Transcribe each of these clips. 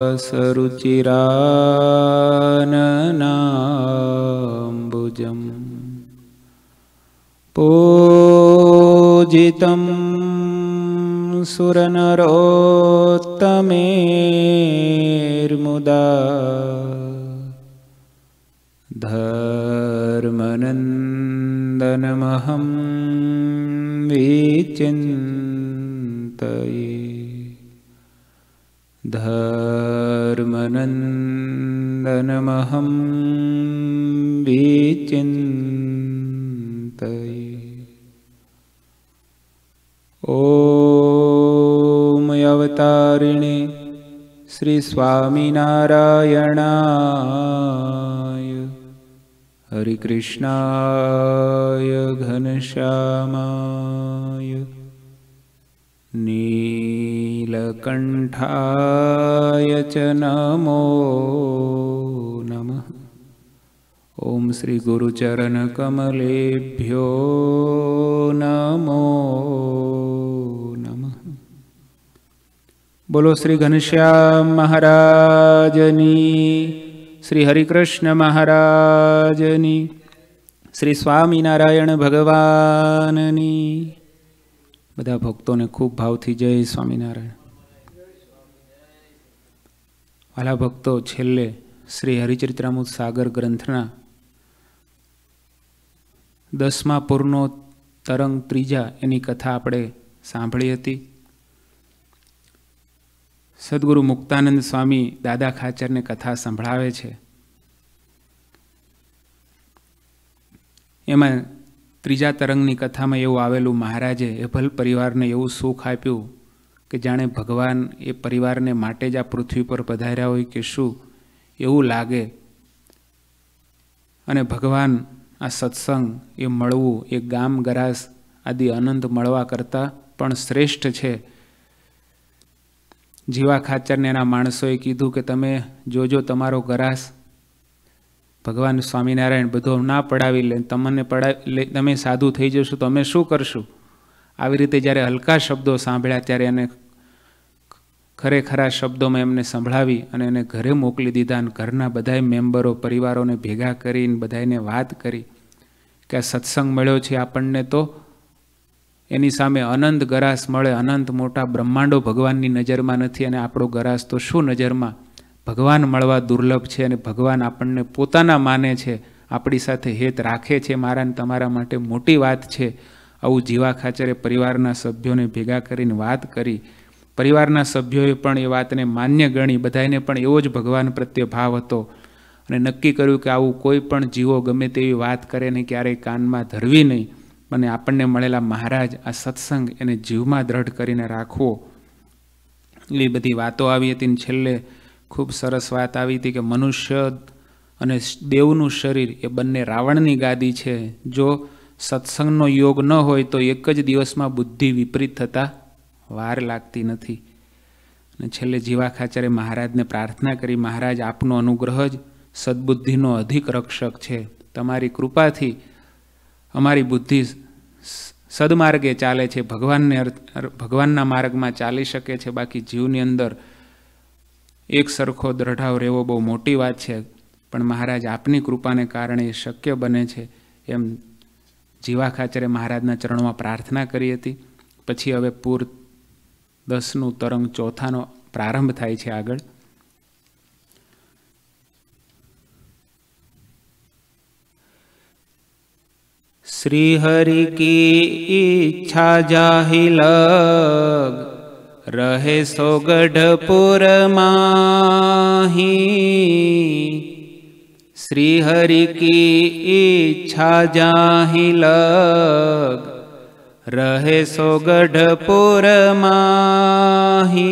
सरुचिराननाम्बुजम् पूजितं सुरनरोत्तमेर्मुदा धर्मनन्दनमहं विचिन्तये धर्मनन्दनमहं विचिन्तये ॐ अवतारिणे श्रीस्वामिनारायणाय हरिकृष्णाय घनश्यामाय नीलकण्ठाय च नमो नमः। ॐ श्रीगुरुचरणकमलेभ्यो नमो नमः। बोलो श्रीघनिश्यां महाराजनि श्रीहरिकृष्णमहाराजनि श्रीस्वामिनारायणभगवाननि બધા ભક્તોને ખૂબ ભાવથી જય સ્વામિનારાયણ. વાલા ભક્તો, છેલ્લે શ્રી હરિચરિત્રામૃત સાગર ગ્રંથના દસમા પૂરનો તરંગ ત્રીજા એની કથા આપણે સાંભળી હતી. સદગુરુ મુક્તાનંદ સ્વામી દાદા ખાચરને કથા સંભળાવે છે. એમાં ત્રીજા તરંગની કથામાં એવું આવેલું મહારાજે એભલ પરિવારને એવું સુખ આપ્યું કે જાણે ભગવાન એ પરિવારને માટે જ આ પૃથ્વી પર પધાર્યા હોય કે શું એવું લાગે. અને ભગવાન આ સત્સંગ, એ મળવું, એ ગામ ગરાસ આદિ અનંત મળવા કરતાં પણ શ્રેષ્ઠ છે. જીવા ખાચરને એના માણસોએ કીધું કે તમે જોજો તમારો ગરાસ ભગવાન સ્વામિનારાયણ બધો ના પડાવી લે, તમને પડાવી તમે સાધુ થઈ જશો તો અમે શું કરશું? આવી રીતે જ્યારે હલકા શબ્દો સાંભળ્યા ત્યારે એને ખરેખરા શબ્દોમાં એમને સંભળાવી અને એને ઘરે મોકલી દીધા અને ઘરના બધાય મેમ્બરો, પરિવારોને ભેગા કરીને બધાને વાત કરી કે સત્સંગ મળ્યો છે આપણને તો? એની સામે અનંત ગરાસ મળે, અનંત મોટા બ્રહ્માંડો ભગવાનની નજરમાં નથી અને આપણો ગરાસ તો શું નજરમાં? ભગવાન મળવા દુર્લભ છે અને ભગવાન આપણને પોતાના માને છે, આપણી સાથે હેત રાખે છે, મારા ને તમારા માટે મોટી વાત છે. આવું જીવા ખાચરે પરિવારના સભ્યોને ભેગા કરીને વાત કરી. પરિવારના સભ્યોએ પણ એ વાતને માન્ય ગણી બધાને પણ એવો જ ભગવાન પ્રત્યે ભાવ હતો. અને નક્કી કર્યું કે આવું કોઈ પણ જીવો ગમે તેવી વાત કરે ને ક્યારેય કાનમાં ધરવી નહીં. અને આપણને મળેલા મહારાજ આ સત્સંગ એને જીવમાં દ્રઢ કરીને રાખવો. એ બધી વાતો આવી હતી ને છેલ્લે ખૂબ સરસ વાત આવી હતી કે મનુષ્ય અને દેવનું શરીર એ બંને રાવણની ગાદી છે. જો સત્સંગનો યોગ ન હોય તો એક જ દિવસમાં બુદ્ધિ વિપરીત થતાં વાર લાગતી નથી. અને છેલ્લે જીવાખાચાર્ય મહારાજને પ્રાર્થના કરી, મહારાજ, આપનો અનુગ્રહ જ સદબુદ્ધિનો અધિક રક્ષક છે. તમારી કૃપાથી અમારી બુદ્ધિ સદમાર્ગે ચાલે છે. ભગવાનને ભગવાનના માર્ગમાં ચાલી શકે છે. બાકી જીવની અંદર એક સરખો દ્રઢાવ રહેવો બહુ મોટી વાત છે, પણ મહારાજ આપની કૃપાને કારણે એ શક્ય બને છે એમ જીવા ખાચરે મહારાજના ચરણમાં પ્રાર્થના કરી હતી. પછી હવે પૂર દસનું તરંગ ચોથાનો પ્રારંભ થાય છે આગળ. શ્રી હરિ કી ઈચ્છા જાહિલગ रे सोगढपुर माहि श्रीहरि की इच्छा जाहि लग रहे सोगढपुर माहि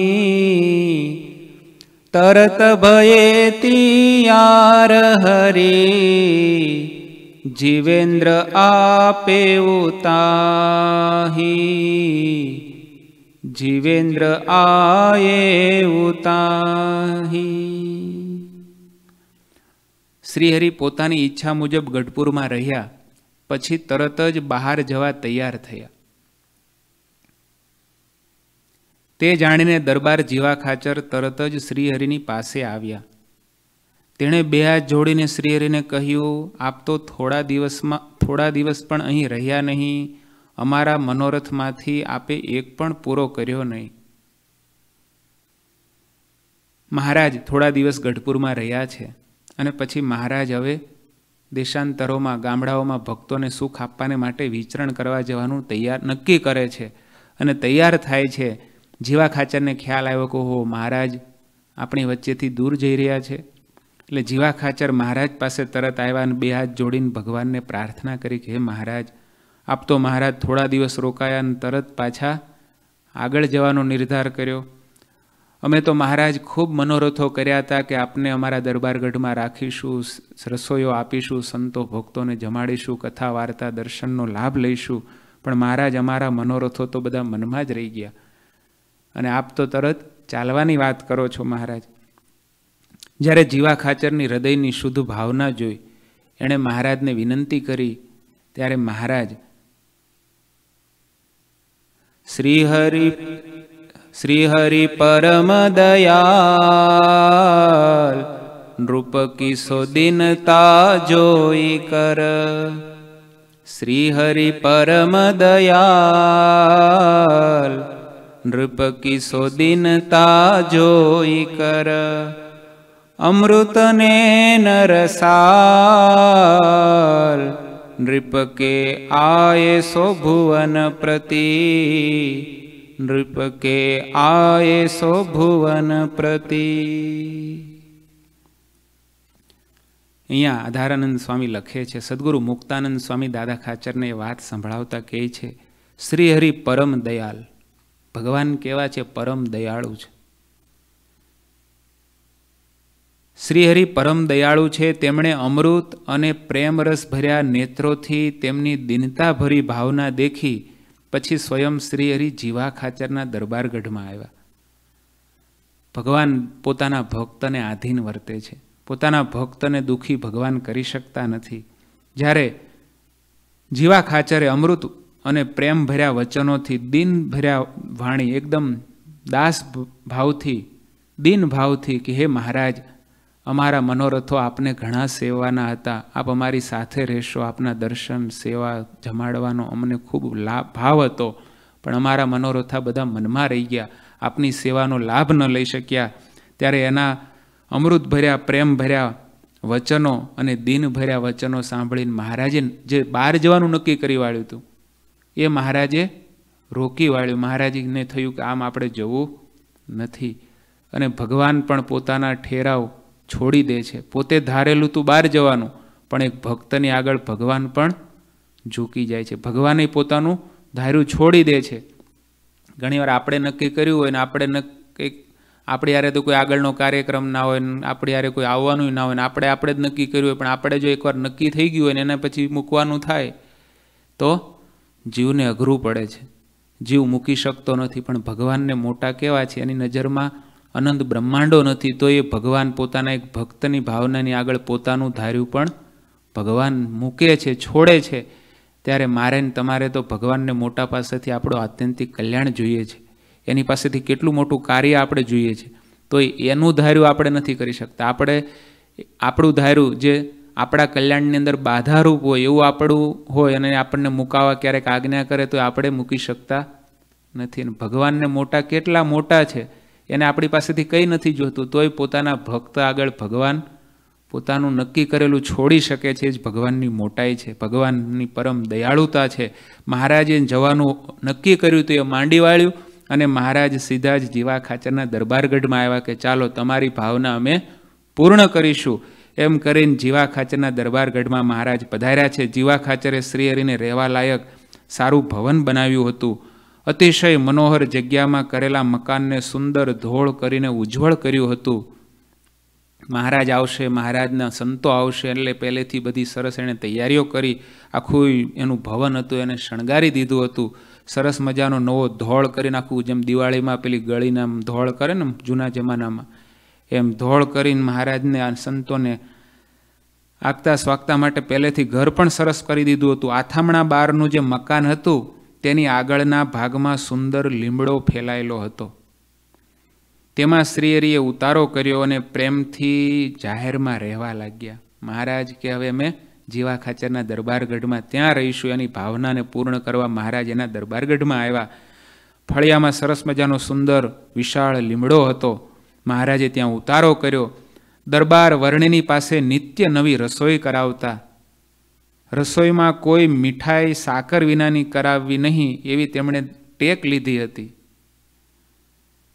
तरत भयति हरि जीवेन्द्र आपे उताही। જીવેન્દ્ર આયે ઉતાહી. શ્રીહરિ પોતાની ઈચ્છા મુજબ ગઢપુરમાં રહ્યા, પછી તરત જ બહાર જવા તૈયાર થયા. તે જાણીને દરબાર જીવા ખાચર તરત જ શ્રીહરિની પાસે આવ્યા. તેણે બે હાથ જોડીને શ્રીહરિને કહ્યું, આપ તો થોડા દિવસમાં, થોડા દિવસ પણ અહીં રહ્યા નહીં અમારા મનોરથમાંથી આપે એક પણ પૂરો કર્યો નહીં. મહારાજ થોડા દિવસ ગઢપુરમાં રહ્યા છે અને પછી મહારાજ હવે દેશાંતરોમાં, ગામડાઓમાં ભક્તોને સુખ આપવાને માટે વિચરણ કરવા જવાનું તૈયાર નક્કી કરે છે અને તૈયાર થાય છે. જીવા ખાચરને ખ્યાલ આવ્યો કે હો મહારાજ આપણી વચ્ચેથી દૂર જઈ રહ્યા છે. એટલે જીવા ખાચર મહારાજ પાસે તરત આવ્યા અને બે હાથ જોડીને ભગવાનને પ્રાર્થના કરી કે, હે મહારાજ આપ તો મહારાજ થોડા દિવસ રોકાયા અને તરત પાછા આગળ જવાનો નિર્ધાર કર્યો. અમે તો મહારાજ ખૂબ મનોરથો કર્યા હતા કે આપને અમારા દરબારગઢમાં રાખીશું રસોઈઓ આપીશું, સંતો ભક્તોને જમાડીશું, કથા વાર્તા, દર્શનનો લાભ લઈશું. પણ મહારાજ અમારા મનોરથો તો બધા મનમાં જ રહી ગયા. અને આપ તો તરત ચાલવાની વાત કરો છો મહારાજ. જ્યારે જીવા ખાચરની હૃદયની શુદ્ધ ભાવના જોઈ, એણે મહારાજને વિનંતી કરી, ત્યારે મહારાજ श्रीहरि श्रीहरि परम दया नृपकी सोदिनता जोकर श्रीहरि परमदया नृपकी कर। जोकर अमृतने नरसा કે આય સો ભુવન પ્રતિ નૃપ કે સો ભુવન પ્રતિ અહીંયા આધારાનંદ સ્વામી લખે છે, સદગુરુ મુક્તાનંદ સ્વામી દાદા ખાચરને વાત સંભળાવતા કહે છે શ્રીહરિ પરમ દયાલ. ભગવાન કેવા છે, પરમ દયાળુ છે શ્રીહરિ પરમ દયાળુ છે, તેમણે અમૃત અને પ્રેમરસ ભર્યા નેત્રોથી તેમની દિનતાભરી ભાવના દેખી, પછી સ્વયં શ્રીહરિ જીવા ખાચરના દરબારગઢમાં આવ્યા. ભગવાન પોતાના ભક્તને આધીન વર્તે છે. પોતાના ભક્તને દુઃખી ભગવાન કરી શકતા નથી. જ્યારે જીવા ખાચરે અમૃત અને પ્રેમ ભર્યા વચનોથી દિન ભર્યા વાણી એકદમ દાસ ભાવથી, દિન ભાવથી કે, હે મહારાજ અમારા મનોરથો આપને ઘણા સેવાના હતા. આપ અમારી સાથે રહેશો, આપના દર્શન, સેવા જમાડવાનો અમને ખૂબ લાભ ભાવ હતો. પણ અમારા મનોરથા બધા મનમાં રહી ગયા. આપની સેવાનો લાભ ન લઈ શક્યા. ત્યારે એના અમૃત ભર્યા પ્રેમ ભર્યા વચનો અને દિન ભર્યા વચનો સાંભળીને મહારાજે જે બહાર જવાનું નક્કી કરી વાળ્યું હતું, એ મહારાજે રોકી વાળ્યું. મહારાજીને થયું કે આમ આપણે જવું નથી. અને ભગવાન પણ પોતાના ઠેરાવ છોડી દે છે. પોતે ધારેલું તું બહાર જવાનું, પણ એક ભક્તની આગળ ભગવાન પણ ઝૂકી જાય છે. ભગવાને પોતાનું ધાર્યું છોડી દે છે. ઘણીવાર આપણે નક્કી કર્યું હોય ને આપણે નક્કી આપણે યારે તો કોઈ આગળનો કાર્યક્રમ ના હોય આપણી યારે કોઈ આવવાનું ના હોય ને આપણે આપણે જ નક્કી કર્યું હોય, પણ આપણે જો એકવાર નક્કી થઈ ગયું હોય ને એના પછી મૂકવાનું થાય, તો જીવને અઘરું પડે છે. જીવ મૂકી શકતો નથી, પણ ભગવાનને મોટા કેવા છે? એની નજરમાં અનંત બ્રહ્માંડો નથી તો એ ભગવાન પોતાના એક ભક્તની ભાવનાની આગળ પોતાનું ધાર્યું પણ ભગવાન મૂકે છે, છોડે છે. ત્યારે મારે ને તમારે તો ભગવાનને મોટા પાસેથી આપણું આત્યંતિક કલ્યાણ જોઈએ છે. એની પાસેથી કેટલું મોટું કાર્ય આપણે જોઈએ છે. તો એનું ધાર્યું આપણે નથી કરી શકતા. આપણે આપણું ધાર્યું જે આપણા કલ્યાણની અંદર બાધારૂપ હોય એવું આપણું હોય અને આપણને મુકાવા ક્યારેક આજ્ઞા કરે તો આપણે મૂકી શકતા નથી. ભગવાનને મોટા કેટલા મોટા છે. એને આપણી પાસેથી કંઈ નથી જોતું, તોય પોતાના ભક્ત આગળ ભગવાન પોતાનું નક્કી કરેલું છોડી શકે છે જ ભગવાનની મોટાઈ છે, ભગવાનની પરમ દયાળુતા છે. મહારાજે જવાનું નક્કી કર્યું તો એ માંડી વાળ્યું અને મહારાજ સીધા જ જીવા ખાચરના દરબારગઢમાં આવ્યા કે ચાલો તમારી ભાવના અમે પૂર્ણ કરીશું. એમ કરીને જીવા ખાચરના દરબારગઢમાં મહારાજ પધાર્યા છે. જીવા ખાચરે શ્રીહરિને રહેવા લાયક સારું ભવન બનાવ્યું હતું. અતિશય મનોહર જગ્યામાં કરેલા મકાનને સુંદર ધોળ કરીને ઉજ્જવળ કર્યું હતું. મહારાજ આવશે, મહારાજના સંતો આવશે, એટલે પહેલેથી બધી સરસ એણે તૈયારીઓ કરી. આખું એનું ભવન હતું, એને શણગારી દીધું હતું. સરસ મજાનો નવો ધોળ કરીને આખું જેમ દિવાળીમાં પેલી ગળીને આમ ધોળ કરે ને જૂના જમાનામાં, એમ ધોળ કરીને મહારાજને આ સંતોને આગતા સ્વાગતા માટે પહેલેથી ઘર પણ સરસ કરી દીધું હતું. આથામણા બારનું જે મકાન હતું તેની આગળના ભાગમાં સુંદર લીમડો ફેલાયેલો હતો. તેમાં શ્રીહરિએ ઉતારો કર્યો અને પ્રેમથી જાહેરમાં રહેવા લાગ્યા. મહારાજ, કે હવે અમે જીવા ખાચરના દરબારગઢમાં ત્યાં રહીશું, એની ભાવનાને પૂર્ણ કરવા મહારાજ એના દરબારગઢમાં આવ્યા. ફળિયામાં સરસ મજાનો સુંદર, વિશાળ લીમડો હતો. મહારાજે ત્યાં ઉતારો કર્યો. દરબાર વર્ણિની પાસે નિત્ય નવી રસોઈ કરાવતા રસોઈમાં કોઈ મીઠાઈ, સાકર વિનાની કરાવવી નહીં એવી તેમણે ટેક લીધી હતી.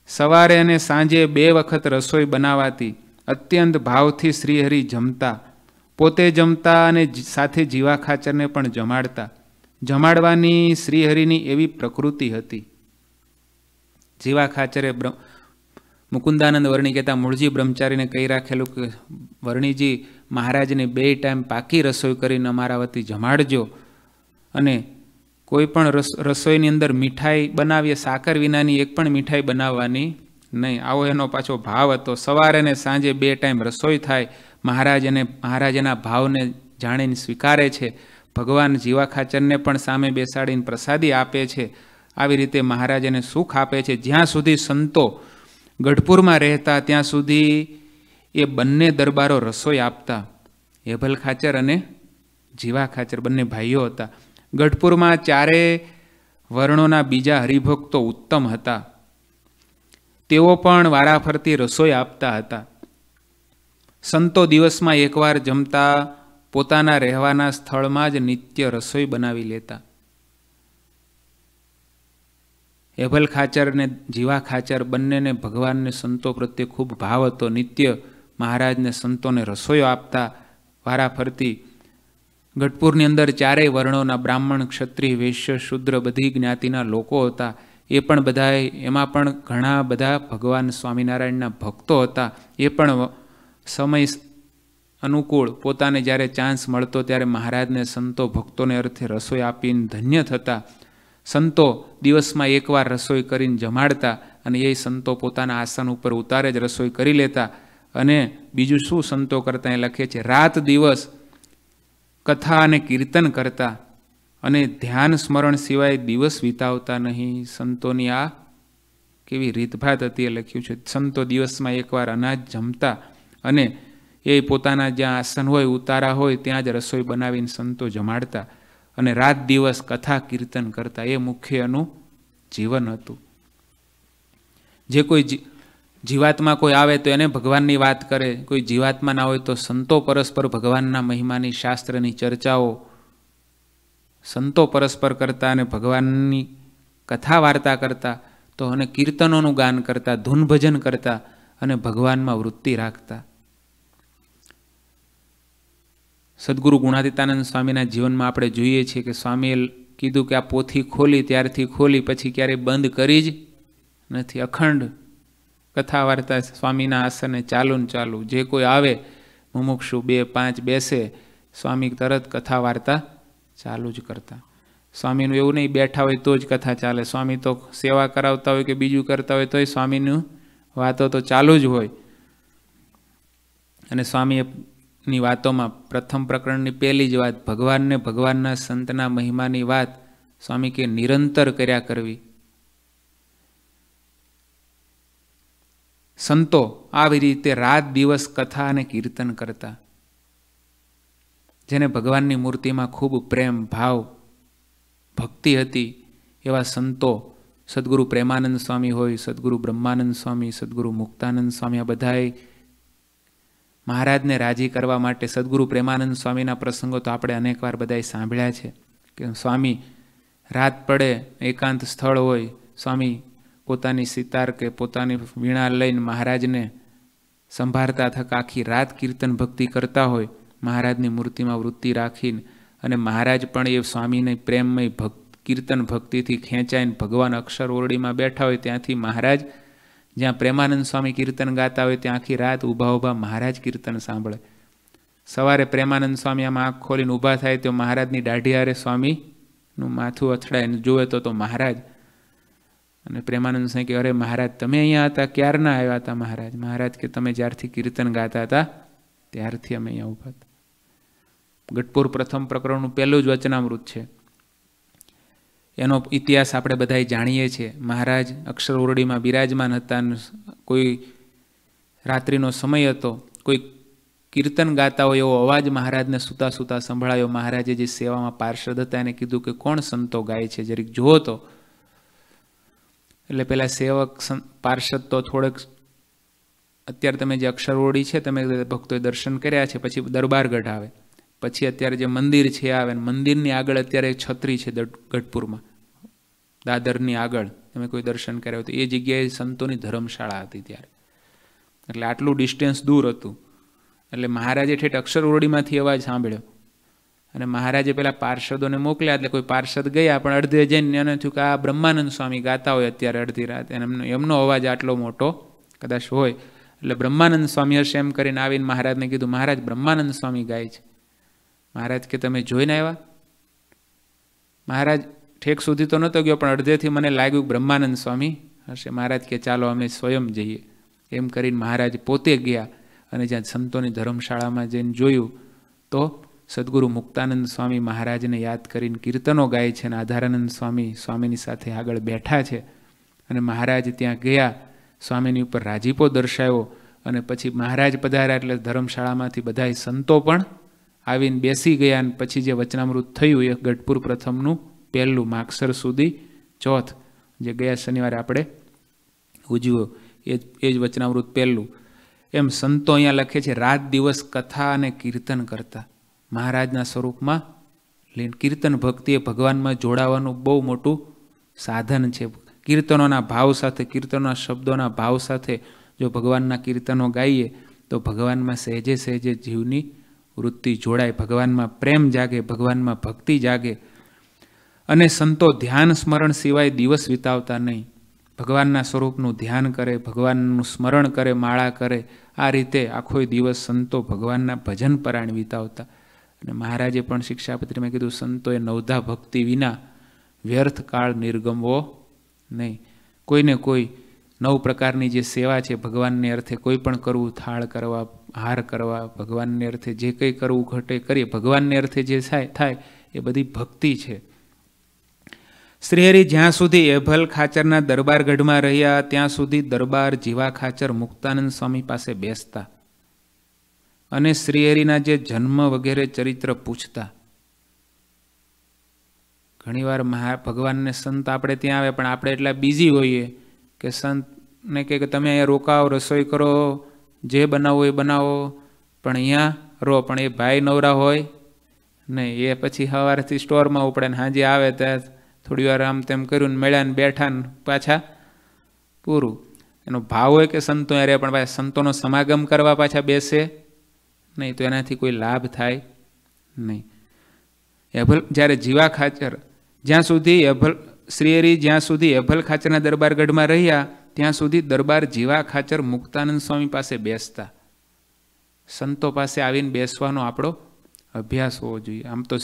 સવારે અને સાંજે બે વખત રસોઈ બનાવાતી અત્યંત ભાવથી શ્રીહરિ જમતા, પોતે જમતા અને સાથે જીવા ખાચરને પણ જમાડતા. જમાડવાની શ્રીહરિની એવી પ્રકૃતિ હતી. જીવા ખાચરે મુકુંદાનંદ વર્ણી કહેતા મૂળજી બ્રહ્મચારીને કહી રાખેલું કે, વર્ણીજી, મહારાજને બે ટાઈમ પાકી રસોઈ કરીને અમારા વતી જમાડજો અને કોઈ પણ રસ, રસોઈની અંદર મીઠાઈ બનાવીએ, સાકર વિનાની એક પણ મીઠાઈ બનાવવાની નહીં. આવો એનો પાછો ભાવ હતો. સવારે ને સાંજે બે ટાઈમ રસોઈ થાય. મહારાજ અને મહારાજના ભાવને જાણીને સ્વીકારે છે. ભગવાન જીવા ખાચરને પણ સામે બેસાડીને પ્રસાદી આપે છે. આવી રીતે મહારાજને સુખ આપે છે. જ્યાં સુધી સંતો ગઢપુરમાં રહેતા ત્યાં સુધી એ બંને દરબારો રસોઈ આપતા. હેભલ ખાચર અને જીવા ખાચર બંને ભાઈઓ હતા. ગઢપુરમાં ચારે વર્ણોના બીજા હરિભક્તો ઉત્તમ હતા. તેઓ પણ વારાફરતી રસોઈ આપતા હતા. સંતો દિવસમાં એકવાર જમતા પોતાના રહેવાના સ્થળમાં જ નિત્ય રસોઈ બનાવી લેતા. હેભલ ખાચર ને જીવા ખાચર બંનેને ભગવાનને સંતો પ્રત્યે ખૂબ ભાવ હતો. નિત્ય મહારાજને સંતોને રસોઈઓ આપતા વારાફરતી ગઢપુરની અંદર ચારેય વર્ણોના બ્રાહ્મણ, ક્ષત્રિય, વૈશ્ય, શુદ્ર બધી જ્ઞાતિના લોકો હતા. એ પણ બધાએ, એમાં પણ ઘણા બધા ભગવાન સ્વામિનારાયણના ભક્તો હતા. એ પણ સમય અનુકૂળ પોતાને જ્યારે ચાન્સ મળતો ત્યારે મહારાજને સંતો ભક્તોને અર્થે રસોઈ આપીને ધન્ય થતા. સંતો દિવસમાં એકવાર રસોઈ કરીને જમાડતા અને એ સંતો પોતાના આસન ઉપર ઉતારે જ રસોઈ કરી લેતા અને બીજું શું સંતો કરતા એ લખે છે, રાત દિવસ કથા અને કીર્તન કરતા અને ધ્યાન સ્મરણ સિવાય દિવસ વિતાવતા નહીં. સંતોની આ કેવી રીતભાત હતી એ લખ્યું છે. સંતો દિવસમાં એકવાર અનાજ જમતા અને એ પોતાના જ્યાં આસન હોય, ઉતારા હોય, ત્યાં જ રસોઈ બનાવીને સંતો જમાડતા. અને રાત દિવસ કથા કીર્તન કરતા એ મુખ્ય એનું જીવન હતું. જે કોઈ જીવાત્મા કોઈ આવે તો એને ભગવાનની વાત કરે, કોઈ જીવાત્મા ના હોય તો સંતો પરસ્પર ભગવાનના મહિમાની શાસ્ત્રની ચર્ચાઓ સંતો પરસ્પર કરતા અને ભગવાનની કથા વાર્તા કરતા, તો અને કીર્તનોનું ગાન કરતા, ધૂન ભજન કરતા અને ભગવાનમાં વૃત્તિ રાખતા. સદગુરુ ગુણાતીતાનંદ સ્વામીના જીવનમાં આપણે જોઈએ છીએ કે સ્વામીએ કીધું કે આ પોથી ખોલી, ત્યારથી ખોલી, પછી ક્યારેય બંધ કરી જ નથી. અખંડ કથા વાર્તા સ્વામીના આસને ચાલુ ને ચાલુ. જે કોઈ આવે, મુમુક્ષુ બે પાંચ બેસે, સ્વામી તરત કથા વાર્તા ચાલુ જ કરતા. સ્વામીનું એવું નહીં બેઠા હોય તો જ કથા ચાલે. સ્વામી તો સેવા કરાવતા હોય કે બીજું કરતા હોય તોય સ્વામીનું વાતો તો ચાલુ જ હોય. અને સ્વામીની વાતોમાં પ્રથમ પ્રકરણની પહેલી જ વાત, ભગવાનને ભગવાનના સંતના મહિમાની વાત સ્વામી કે નિરંતર કર્યા કરવી. સંતો આવી રીતે રાત દિવસ કથા અને કીર્તન કરતા, જેને ભગવાનની મૂર્તિમાં ખૂબ પ્રેમ, ભાવ, ભક્તિ હતી, એવા સંતો સદગુરુ પ્રેમાનંદ સ્વામી હોય, સદગુરુ બ્રહ્માનંદ સ્વામી, સદગુરુ મુક્તાનંદ સ્વામી, આ બધાએ મહારાજને રાજી કરવા માટે સદગુરુ પ્રેમાનંદ સ્વામીના પ્રસંગો તો આપણે અનેકવાર બધાએ સાંભળ્યા છે કે સ્વામી, રાત પડે, એકાંત સ્થળ હોય, સ્વામી પોતાની સિતાર કે પોતાની વીણા લઈને મહારાજને સંભાળતા થકા આખી રાત કીર્તન ભક્તિ કરતા હોય, મહારાજની મૂર્તિમાં વૃત્તિ રાખીને અને મહારાજ પણ એ સ્વામીને પ્રેમમય ભક્ત, કીર્તન ભક્તિથી ખેંચાઈને ભગવાન અક્ષર ઓરડીમાં બેઠા હોય ત્યાંથી મહારાજ જ્યાં પ્રેમાનંદ સ્વામી કીર્તન ગાતા હોય ત્યાં આખી રાત ઊભા ઊભા મહારાજ કીર્તન સાંભળે. સવારે પ્રેમાનંદ સ્વામી આમાં આંખ ખોલીને ઊભા થાય તો મહારાજની દાઢી હારે સ્વામીનું માથું અથડાઈને જુએ તો તો મહારાજ. અને પ્રેમાનંદ સ્વામી કે અરે મહારાજ, તમે અહીંયા હતા ક્યારના આવ્યા હતા મહારાજ? મહારાજ કે, તમે જ્યારથી કીર્તન ગાતા હતા, ત્યારથી અમે અહીંયા ઊભા હતા. ગઢપુર પ્રથમ પ્રકરણનું પહેલું જ વચનામૃત છે. એનો ઇતિહાસ આપણે બધાય જાણીએ છીએ. મહારાજ અક્ષર ઓરડીમાં બિરાજમાન હતા કોઈ રાત્રિનો સમય હતો, કોઈ કીર્તન ગાતા હોય એવો અવાજ મહારાજને સૂતા સૂતા સંભળાયો. મહારાજે જે સેવામાં પાર્ષદ હતા એને કીધું કે કોણ સંતો ગાય છે? જરીક જુઓ તો. એટલે પેલા સેવક પાર્ષદ તો થોડેક અત્યારે તમે જે અક્ષર ઓરડી છે, તમે ભક્તોએ દર્શન કર્યા છે, પછી દરબારગઢ આવે. પછી અત્યારે જે મંદિર છે આવે મંદિરની આગળ અત્યારે છત્રી છે ગઢપુરમાં. દાદરની આગળ. તમે કોઈ દર્શન કર્યા તો એ જગ્યાએ સંતોની ધર્મશાળા હતી ત્યારે. એટલે આટલું ડિસ્ટન્સ દૂર હતું. એટલે મહારાજે ઠેઠ અક્ષર ઓરડીમાંથી અવાજ સાંભળ્યો. અને મહારાજે પેલા પાર્ષદોને મોકલ્યા, એટલે કોઈ પાર્ષદ ગયા, પણ અડધે જઈને એને થયું કે આ બ્રહ્માનંદ સ્વામી ગાતા હોય અત્યારે અડધી રાત. એમનો એમનો અવાજ આટલો મોટો કદાચ હોય. એટલે બ્રહ્માનંદ સ્વામી હશે એમ કરીને આવીને મહારાજને કીધું, મહારાજ, બ્રહ્માનંદ સ્વામી ગાય છે. મહારાજ કે, તમે જોઈને આવ્યા? મહારાજ ઠેક સુધી તો નહોતો ગયો, પણ અડધેથી મને લાગ્યું, બ્રહ્માનંદ સ્વામી હશે. મહારાજ કે, ચાલો, અમે સ્વયં જઈએ. એમ કરીને મહારાજ પોતે ગયા અને જ્યાં સંતોની ધર્મશાળામાં જઈને જોયું, તો સદગુરુ મુક્તાનંદ સ્વામી મહારાજને યાદ કરીને કીર્તનો ગાય છે અને આધારાનંદ સ્વામી સ્વામીની સાથે આગળ બેઠા છે. અને મહારાજ ત્યાં ગયા, સ્વામીની ઉપર રાજીપો દર્શાવ્યો અને પછી મહારાજ પધાર્યા એટલે ધર્મશાળામાંથી બધાય સંતો પણ આવીને બેસી ગયા અને પછી જે વચનામૃત થયું એ ગઢપુર પ્રથમનું પહેલું માગસર સુધી ચોથ, જે ગયા શનિવારે આપણે ઉજવ્યો. એ એ જ વચનામૃત પહેલું. એમ સંતો અહીંયા લખે છે, રાત દિવસ કથા અને કીર્તન કરતા. મહારાજના સ્વરૂપમાં કીર્તન ભક્તિ એ ભગવાનમાં જોડાવાનું બહુ મોટું સાધન છે. કીર્તનોના ભાવ સાથે, કીર્તનોના શબ્દોના ભાવ સાથે જો ભગવાનના કીર્તનો ગાઈએ, તો ભગવાનમાં સહેજે સહેજે જીવની વૃત્તિ જોડાય, ભગવાનમાં પ્રેમ જાગે, ભગવાનમાં ભક્તિ જાગે. અને સંતો ધ્યાન સ્મરણ સિવાય દિવસ વિતાવતા નહીં. ભગવાનના સ્વરૂપનું ધ્યાન કરે, ભગવાનનું સ્મરણ કરે, માળા કરે. આ રીતે આખો દિવસ સંતો ભગવાનના ભજન પરાયણ વિતાવતા. અને મહારાજે પણ શિક્ષાપત્રીમાં કીધું, સંતોએ નવધા ભક્તિ વિના વ્યર્થ કાળ નિર્ગમવો નહીં. કોઈને કોઈ નવ પ્રકારની જે સેવા છે, ભગવાનને અર્થે કોઈ પણ કરવું થાળ કરવા હાર કરવા, ભગવાનને અર્થે જે કંઈ કરવું ઘટે કરીએ. ભગવાનને અર્થે જે થાય થાય, એ બધી ભક્તિ છે. શ્રીહરિ, જ્યાં સુધી એભલ ખાચરના દરબારગઢમાં રહ્યા, ત્યાં સુધી દરબાર જીવા ખાચર મુક્તાનંદ સ્વામી પાસે બેસતા. અને શ્રીહરિના જે જન્મ વગેરે ચરિત્ર પૂછતા. ઘણીવાર મહા, ભગવાનને સંત આપણે ત્યાં આવે, પણ આપણે એટલા બિઝી હોઈએ કે સંતને કે તમે અહીંયા રોકાવ, રસોઈ કરો જે બનાવો એ બનાવો, પણ અહીંયા રહો પણ એ ભાઈ નવરા હોય નહીં એ પછી સવારથી સ્ટોરમાં ઉપડે ને હાજી આવે ત્યાં થોડી વાર આમ તેમ કર્યું ને મળ્યા બેઠા ને પાછા પૂરું. એનો ભાવ હોય કે સંતો અરે પણ પાછા સંતોનો સમાગમ કરવા પાછા બેસે નહીં તો એનાથી કોઈ લાભ થાય નહીં. એભલ જ્યારે જીવા ખાચર, જ્યાં સુધી એભલ શ્રીએરી જ્યાં સુધી એભલ ખાચરના દરબારગઢમાં રહ્યા ત્યાં સુધી દરબાર જીવા ખાચર મુક્તાનંદ સ્વામી પાસે બેસતા. સંતો પાસે આવીને બેસવાનો આપણો અભ્યાસ હોવો જોઈએ. આમ તો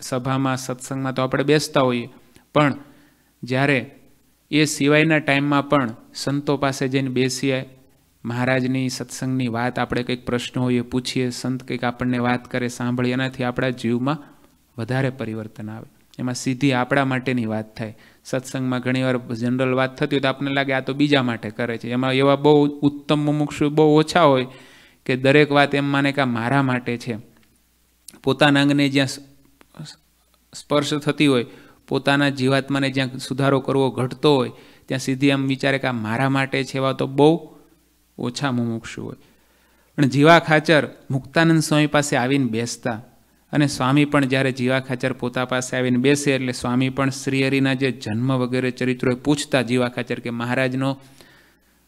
સભામાં, સત્સંગમાં તો આપણે બેસતા હોઈએ. પણ જ્યારે એ સિવાયના ટાઈમમાં પણ સંતો પાસે જઈને બેસીએ, મહારાજની સત્સંગની વાત આપણે કંઈક પ્રશ્ન હોઈએ, પૂછીએ, સંત કંઈક આપણને વાત કરે સાંભળીએ એનાથી આપણા જીવમાં વધારે પરિવર્તન આવે. એમાં સીધી આપણા માટેની વાત થાય. સત્સંગમાં ઘણીવાર જનરલ વાત થતી હોય તો આપણને લાગે આ તો બીજા માટે કરે છે. એમાં એવા બહુ ઉત્તમ મુમુક્ષુ બહુ ઓછા હોય કે દરેક વાત એમ માને કે મારા માટે છે. પોતાના અંગને જ્યાં સ્પર્શ થતી હોય, પોતાના જીવાત્માને જ્યાં સુધારો કરવો ઘટતો હોય, ત્યાં સીધી એમ વિચારે કે આ મારા માટે છે એવા તો બહુ ઓછા મુમુક્ષુ હોય. પણ જીવા ખાચર મુક્તાનંદ સ્વામી પાસે આવીને બેસતા અને સ્વામી પણ જ્યારે જીવા ખાચર પોતા પાસે આવીને બેસે એટલે સ્વામી પણ શ્રીહરિના જે જન્મ વગેરે ચરિત્રો પૂછતા જીવા ખાચર કે મહારાજનો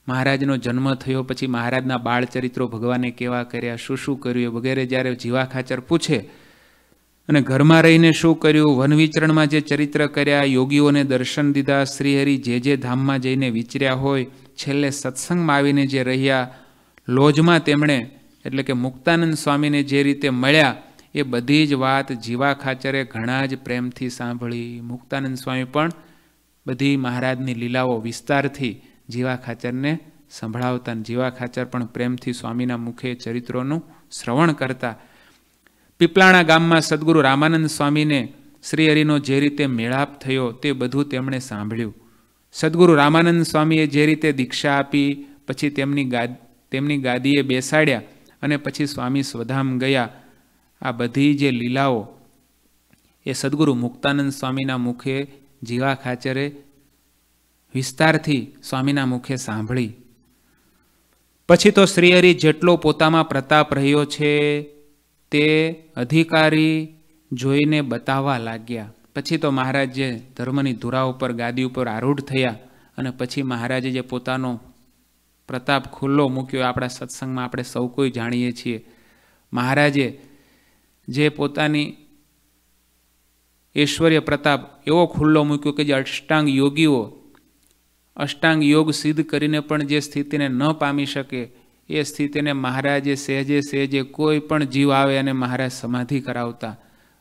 મહારાજનો જન્મ થયો પછી મહારાજના બાળ ચરિત્રો ભગવાને કેવા કર્યા, શું શું કર્યું વગેરે જ્યારે જીવા ખાચર પૂછે અને ઘરમાં રહીને શું કર્યું, વન વિચરણમાં જે ચરિત્ર કર્યા, યોગીઓને દર્શન દીધા, શ્રીહરિ જે જે ધામમાં જઈને વિચર્યા હોય, છેલ્લે સત્સંગમાં આવીને જે રહ્યા, લોજમાં તેમણે એટલે કે મુક્તાનંદ સ્વામીને જે રીતે મળ્યા એ બધી જ વાત જીવા ખાચરે ઘણા જ પ્રેમથી સાંભળી. મુક્તાનંદ સ્વામી પણ બધી મહારાજની લીલાઓ વિસ્તારથી જીવા ખાચરને સંભળાવતા જીવા ખાચર પણ પ્રેમથી સ્વામીના મુખે ચરિત્રોનું શ્રવણ કરતા. પીપલાણા ગામમાં સદગુરુ રામાનંદ સ્વામીને શ્રીહરિનો જે રીતે મેળાપ થયો તે બધું તેમણે સાંભળ્યું. સદગુરુ રામાનંદ સ્વામીએ જે રીતે દીક્ષા આપી, પછી તેમની ગાદ, તેમની ગાદીએ બેસાડ્યા અને પછી સ્વામી સ્વધામ ગયા. આ બધી જે લીલાઓ એ સદગુરુ મુક્તાનંદ સ્વામીના મુખે જીવા ખાચરે વિસ્તારથી સ્વામીના મુખે સાંભળી. પછી તો શ્રીહરિ જેટલો પોતામાં પ્રતાપ રહ્યો છે તે અધિકારી જોઈને બતાવવા લાગ્યા. પછી તો મહારાજે ધર્મની ધુરા ઉપર, ગાદી ઉપર આરૂઢ થયા અને પછી મહારાજે જે પોતાનો પ્રતાપ ખુલ્લો મૂક્યો, આપણા સત્સંગમાં આપણે સૌ કોઈ જાણીએ છીએ. મહારાજે જે પોતાની ઐશ્વર્ય પ્રતાપ એવો ખુલ્લો મૂક્યો કે જે અષ્ટાંગ યોગીઓ, અષ્ટાંગ યોગ સિદ્ધ કરીને પણ જે સ્થિતિને ન પામી શકે, એ સ્થિતિને મહારાજે સહેજે સહેજે કોઈ પણ જીવ આવે અને મહારાજ સમાધિ કરાવતા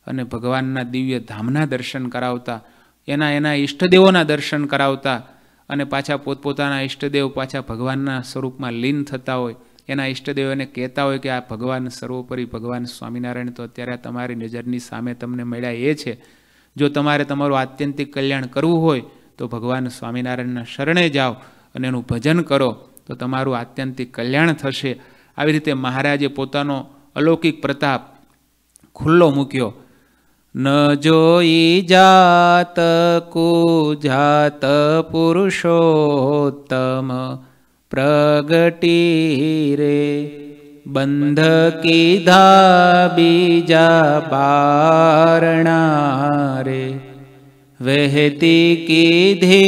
અને ભગવાનના દિવ્ય ધામના દર્શન કરાવતા, એના એના ઈષ્ટદેવોના દર્શન કરાવતા અને પાછા પોતપોતાના ઈષ્ટદેવ પાછા ભગવાનના સ્વરૂપમાં લીન થતા હોય એના ઈષ્ટદેવોને કહેતા હોય કે આ ભગવાન સર્વોપરી ભગવાન સ્વામિનારાયણ તો અત્યારે તમારી નજરની સામે તમને મળ્યા એ છે. જો તમારે તમારું આત્યંતિક કલ્યાણ કરવું હોય, તો ભગવાન સ્વામિનારાયણના શરણે જાઓ અને એનું ભજન કરો, તો તમારું આત્યંતિક કલ્યાણ થશે. આવી રીતે મહારાજે પોતાનો અલૌકિક પ્રતાપ ખુલ્લો મૂક્યો. ન જોઈ જાત કુ જાત પુરુષોત્તમ प्रगटीरे बन्ध की धी जना रे वेहती की धी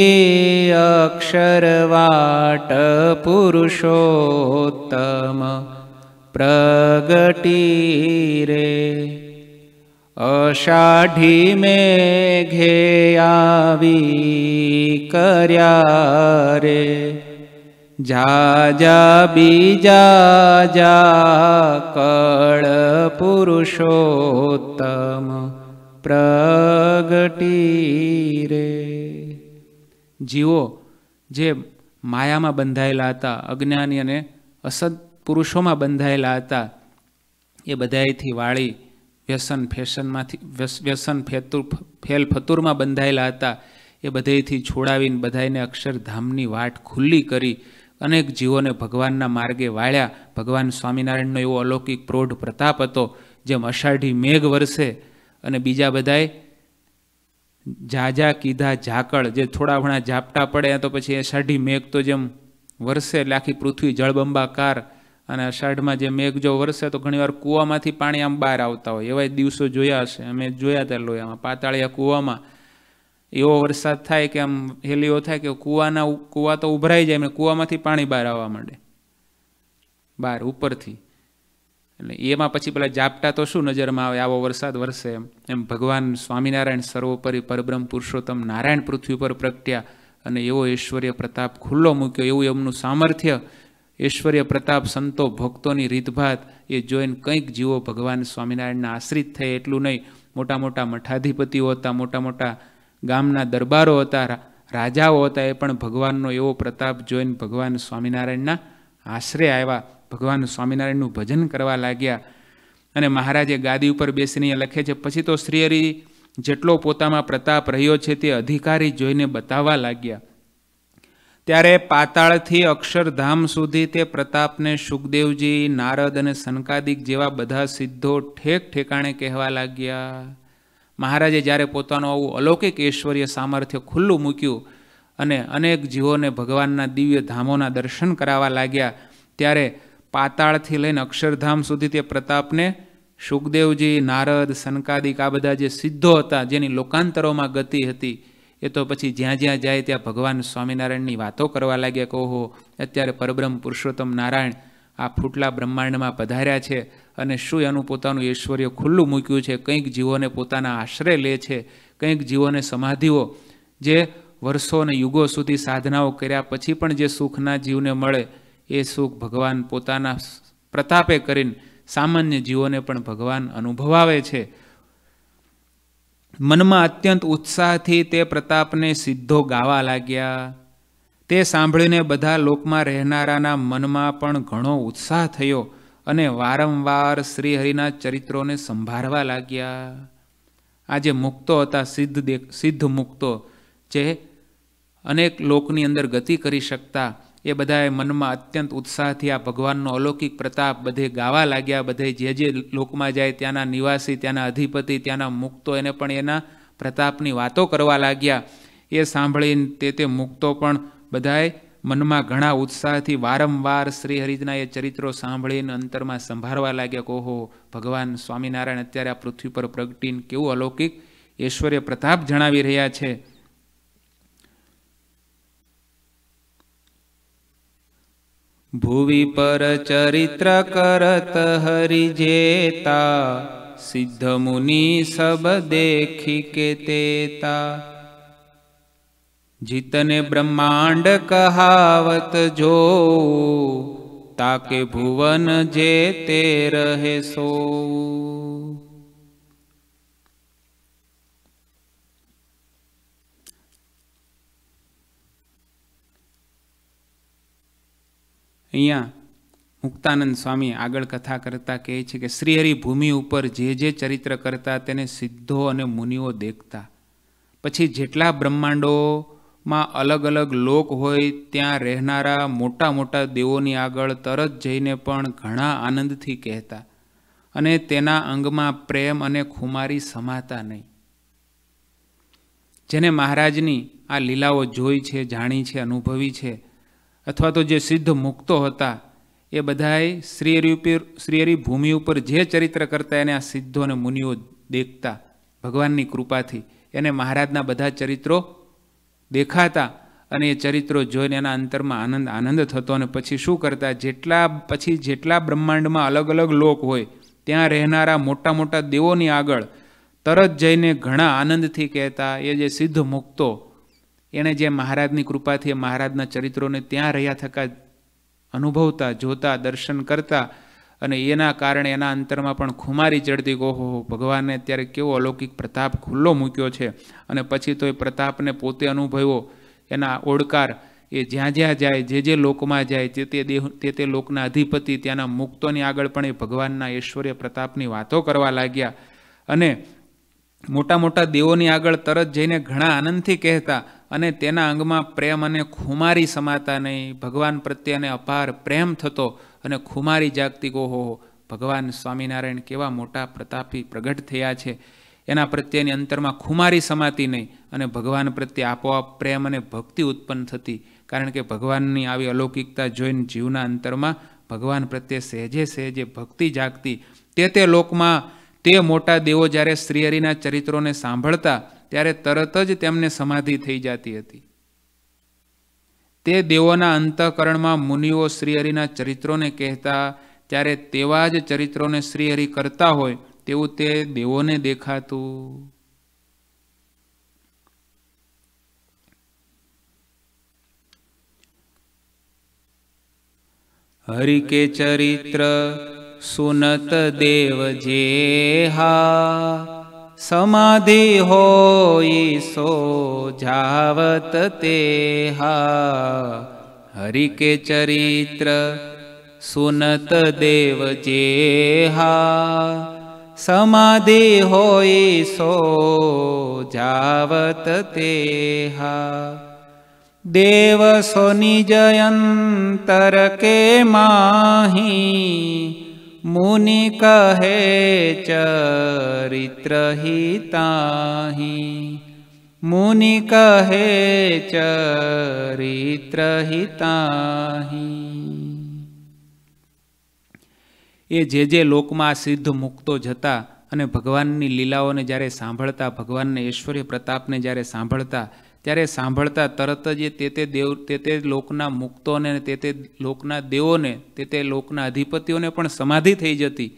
अक्षरवाट पुरुषोत्तम प्रगति अषाढी मे घेयावि कर्या रे જા જા બીજા જા કળ પુરુષોત્તમ પ્રગટી રે. જીવો જે માયામાં બંધાયેલા હતા, અજ્ઞાની અને અસદ પુરુષોમાં બંધાયેલા હતા, એ બધાયથી વાળી વ્યસન ફેશનમાંથી વ્યસન ફેતુર, ફેલ ફતુરમાં બંધાયેલા હતા, એ બધેથી છોડાવીને બધાને અક્ષરધામની વાટ ખુલ્લી કરી અનેક જીવોને ભગવાનના માર્ગે વાળ્યા. ભગવાન સ્વામિનારાયણનો એવો અલૌકિક પ્રૌઢ પ્રતાપ હતો, જેમ અષાઢી મેઘ વરસે અને બીજા બધાએ જાજા કીધા ઝાકળ, જે થોડા ઘણા ઝાપટા પડે તો પછી અષાઢી મેઘ તો જેમ વરસે એટલે આખી પૃથ્વી જળબંબાકાર અને અષાઢમાં જે મેઘ જો વરસે તો ઘણીવાર કૂવામાંથી પાણી આમ બહાર આવતા હોય. એવા દિવસો જોયા હશે. અમે જોયા હતા લોયામાં, પાતાળિયા કૂવામાં. એવો વરસાદ થાય કે આમ હેલીઓ થાય કે કૂવાના કૂવા તો ઉભરાઈ જાય, એમને કૂવામાંથી પાણી બહાર આવવા માંડે. બહાર, ઉપરથી. એટલે એમાં પછી પેલા જાપટા તો શું નજરમાં આવે, આવો વરસાદ વરસે એમ. એમ ભગવાન સ્વામિનારાયણ સર્વોપરી પરબ્રહ્મ પુરુષોત્તમ નારાયણ પૃથ્વી પર પ્રગટ્યા અને એવો ઐશ્વર્ય પ્રતાપ ખુલ્લો મૂક્યો. એવું એમનું સામર્થ્ય, ઐશ્વર્ય પ્રતાપ સંતો ભક્તોની રીતભાત, એ જોઈને કંઈક જીવો ભગવાન સ્વામિનારાયણના આશ્રિત થાય એટલું નહીં. મોટા મોટા મઠાધિપતિઓ હતા, મોટા મોટા ગામના દરબારો હતા રાજાઓ હતા, એ પણ ભગવાનનો એવો પ્રતાપ જોઈને ભગવાન સ્વામિનારાયણના આશરે આવ્યા. ભગવાન સ્વામિનારાયણનું ભજન કરવા લાગ્યા અને મહારાજે ગાદી ઉપર બેસીને લખે છે, પછી તો શ્રીહરિ જેટલો પોતામાં પ્રતાપ રહ્યો છે તે અધિકારી જોઈને બતાવવા લાગ્યા. ત્યારે પાતાળથી અક્ષરધામ સુધી તે પ્રતાપને સુખદેવજી, નારદ અને સનકાદિક જેવા બધા સિદ્ધો ઠેક ઠેકાણે કહેવા લાગ્યા. મહારાજે જ્યારે પોતાનું આવું અલૌકિક ઐશ્વર્ય સામર્થ્ય ખુલ્લું મૂક્યું અને અનેક જીવોને ભગવાનના દિવ્ય ધામોના દર્શન કરાવવા લાગ્યા, ત્યારે પાતાળથી લઈને અક્ષરધામ સુધી તે પ્રતાપને સુખદેવજી, નારદ, સનકાદિક આ બધા જે સિદ્ધો હતા, જેની લોકાંતરોમાં ગતિ હતી, એ તો પછી જ્યાં જ્યાં જાય ત્યાં ભગવાન સ્વામિનારાયણની વાતો કરવા લાગ્યા કહો અત્યારે પરબ્રહ્મ પુરુષોત્તમ નારાયણ આ ફૂટલા બ્રહ્માંડમાં પધાર્યા છે અને શું એનું પોતાનું ઐશ્વર્ય ખુલ્લું મૂક્યું છે? કંઈક જીવોને પોતાના આશ્રય લે છે, કંઈક જીવોને સમાધિઓ, જે વર્ષો અને યુગો સુધી સાધનાઓ કર્યા પછી પણ જે સુખના જીવને મળે, એ સુખ ભગવાન પોતાના પ્રતાપે કરીને સામાન્ય જીવોને પણ ભગવાન અનુભવાવે છે. મનમાં અત્યંત ઉત્સાહથી તે પ્રતાપને સીધો ગાવા લાગ્યા. તે સાંભળીને બધા લોકમાં રહેનારાના મનમાં પણ ઘણો ઉત્સાહ થયો અને વારંવાર શ્રીહરિના ચરિત્રોને સંભાળવા લાગ્યા. આ જે મુક્તો હતા, સિદ્ધ સિદ્ધ મુક્તો, જે અનેક લોકની અંદર ગતિ કરી શકતા, એ બધાએ મનમાં અત્યંત ઉત્સાહથી આ ભગવાનનો અલૌકિક પ્રતાપ બધે ગાવા લાગ્યા, બધે જે જે લોકમાં જાય ત્યાંના નિવાસી, ત્યાંના અધિપતિ, ત્યાંના મુક્તો, એને પણ એના પ્રતાપની વાતો કરવા લાગ્યા. એ સાંભળીને તે તે મુક્તો પણ બધાએ મનમાં ઘણા ઉત્સાહથી વારંવાર શ્રી હરિજના એ ચરિત્રો સાંભળીને અંતરમાં સંભાળવા લાગ્યા કે ભગવાન સ્વામિનારાયણ અત્યારે આ પૃથ્વી પર પ્રગટીને કેવું અલૌકિક? ઐશ્વર્ય પ્રતાપ જણાવી રહ્યા છે. ભુવિ પર ચરિત્ર કરત હરિજેતા, સિદ્ધ મુનિ સબ દેખી કે તેતા. જીતને બ્રહ્માંડ કહાવત જો, તાકે ભુવન જે તે રહે સો. અહીંયા મુક્તાનંદ સ્વામી આગળ કથા કરતા કહે છે કે શ્રીહરિ ભૂમિ ઉપર જે જે ચરિત્ર કરતા તેને સિદ્ધો અને મુનિઓ દેખતા. પછી જેટલા બ્રહ્માંડોમાં અલગ અલગ લોક હોય ત્યાં રહેનારા મોટા મોટા દેવોની આગળ તરત જઈને પણ ઘણા આનંદથી કહેતા અને તેના અંગમાં પ્રેમ અને ખુમારી સમાતા નહીં. જેને મહારાજની આ લીલાઓ જોઈ છે, જાણી છે, અનુભવી છે અથવા તો જે સિદ્ધ મુક્તો હતા, એ બધાએ શ્રીહરિ ઉપર શ્રીહરિ ભૂમિ ઉપર જે ચરિત્ર કરતા એને આ સિદ્ધો અને મુનિઓ દેખતા ભગવાનની કૃપાથી. એને મહારાજના બધા ચરિત્રો દેખાતા અને એ ચરિત્રો જોઈને એના અંતરમાં આનંદ આનંદ થતો અને પછી શું કરતા? જેટલા, પછી જેટલા બ્રહ્માંડમાં અલગ અલગ લોક હોય, ત્યાં રહેનારા મોટા મોટા દેવોની આગળ તરત જઈને ઘણા આનંદથી કહેતા, એ જે સિદ્ધ મુક્તો, એણે જે મહારાજની કૃપાથી મહારાજના ચરિત્રોને ત્યાં રહ્યા થકા અનુભવતા, જોતા, દર્શન કરતા અને એના કારણે એના અંતરમાં પણ ખુમારી ચડતી ઓહો ભગવાને અત્યારે કેવો અલૌકિક પ્રતાપ ખુલ્લો મૂક્યો છે. અને પછી તો એ પ્રતાપને પોતે અનુભવ્યો. એના ઓડકાર એ જ્યાં જ્યાં જાય, જે જે લોકમાં જાય, તે તે દેહ, તે તે લોકના અધિપતિ, ત્યાંના મુક્તોની આગળ પણ એ ભગવાનના ઐશ્વર્ય પ્રતાપની વાતો કરવા લાગ્યા. અને મોટા મોટા દેવોની આગળ તરત જઈને ઘણા આનંદથી કહેતા અને તેના અંગમાં પ્રેમ અને ખુમારી સમાતા નહીં. ભગવાન પ્રત્યેને અપાર પ્રેમ થતો અને ખુમારી જાગતી ઓહો ભગવાન સ્વામિનારાયણ કેવા મોટા પ્રતાપી પ્રગટ થયા છે. એના પ્રત્યેની અંતરમાં ખુમારી સમાતી નહીં અને ભગવાન પ્રત્યે આપોઆપ પ્રેમ અને ભક્તિ ઉત્પન્ન થતી. કારણ કે ભગવાનની આવી અલૌકિકતા જોઈને જીવના અંતરમાં ભગવાન પ્રત્યે સહેજે સહેજે ભક્તિ જાગતી. તે તે લોકમાં તે મોટા દેવો જ્યારે શ્રીહરિના ચરિત્રોને સાંભળતા ત્યારે તરત જ તેમને સમાધિ થઈ જતી હતી. તે દેવોના અંતઃકરણમાં મુનિઓ શ્રીહરિના ચરિત્રોને કહેતા, ત્યારે તેવા જ ચરિત્રોને શ્રીહરિ કરતા હોય તેવું તે દેવોને દેખાતું. હરિ કે ચરિત્ર સુનત દેવ જેહા समाधि होसो जावत तेहा। हरि के चरित्र सुनत देव जेहा। समाधि हो सो जावत तेहा। देव सोनिजयन्तरके माहि। મુનિ કહે ચરિત્ર હિતાહી મુનિ કહે ચરિત્ર હિતાહી એ જે જે લોકમાં સિદ્ધ મુક્તો જતા અને ભગવાનની લીલાઓને જ્યારે સાંભળતા, ભગવાનને ઐશ્વર્ય પ્રતાપને જ્યારે સાંભળતા ત્યારે સાંભળતા તરત જ એ તે તે દેવ, તે તે લોકના મુક્તોને, તે તે લોકના દેવોને, તે તે લોકના અધિપતિઓને પણ સમાધિ થઈ જતી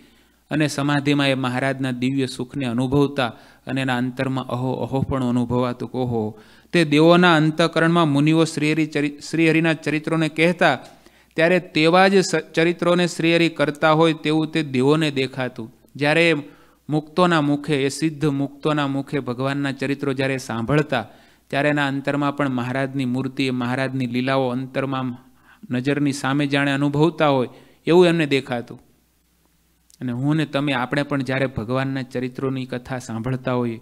અને સમાધિમાં એ મહારાજના દિવ્ય સુખને અનુભવતા અને એના અંતરમાં અહો અહો પણ અનુભવાતું. ઓહો. તે દેવોના અંતકરણમાં મુનિઓ શ્રીહરિ શ્રીહરિના ચરિત્રોને કહેતા, ત્યારે તેવા જ ચરિત્રોને શ્રીહરિ કરતા હોય તેવું તે દેવોને દેખાતું. જ્યારે મુક્તોના મુખે, એ સિદ્ધ મુક્તોના મુખે ભગવાનના ચરિત્રો જ્યારે સાંભળતા ત્યારે એના અંતરમાં પણ મહારાજની મૂર્તિ, મહારાજની લીલાઓ અંતરમાં નજરની સામે જાણે અનુભવતા હોય, એવું એમને દેખાતું. અને હું ને તમે આપણે પણ જ્યારે ભગવાનના ચરિત્રોની કથા સાંભળતા હોઈએ,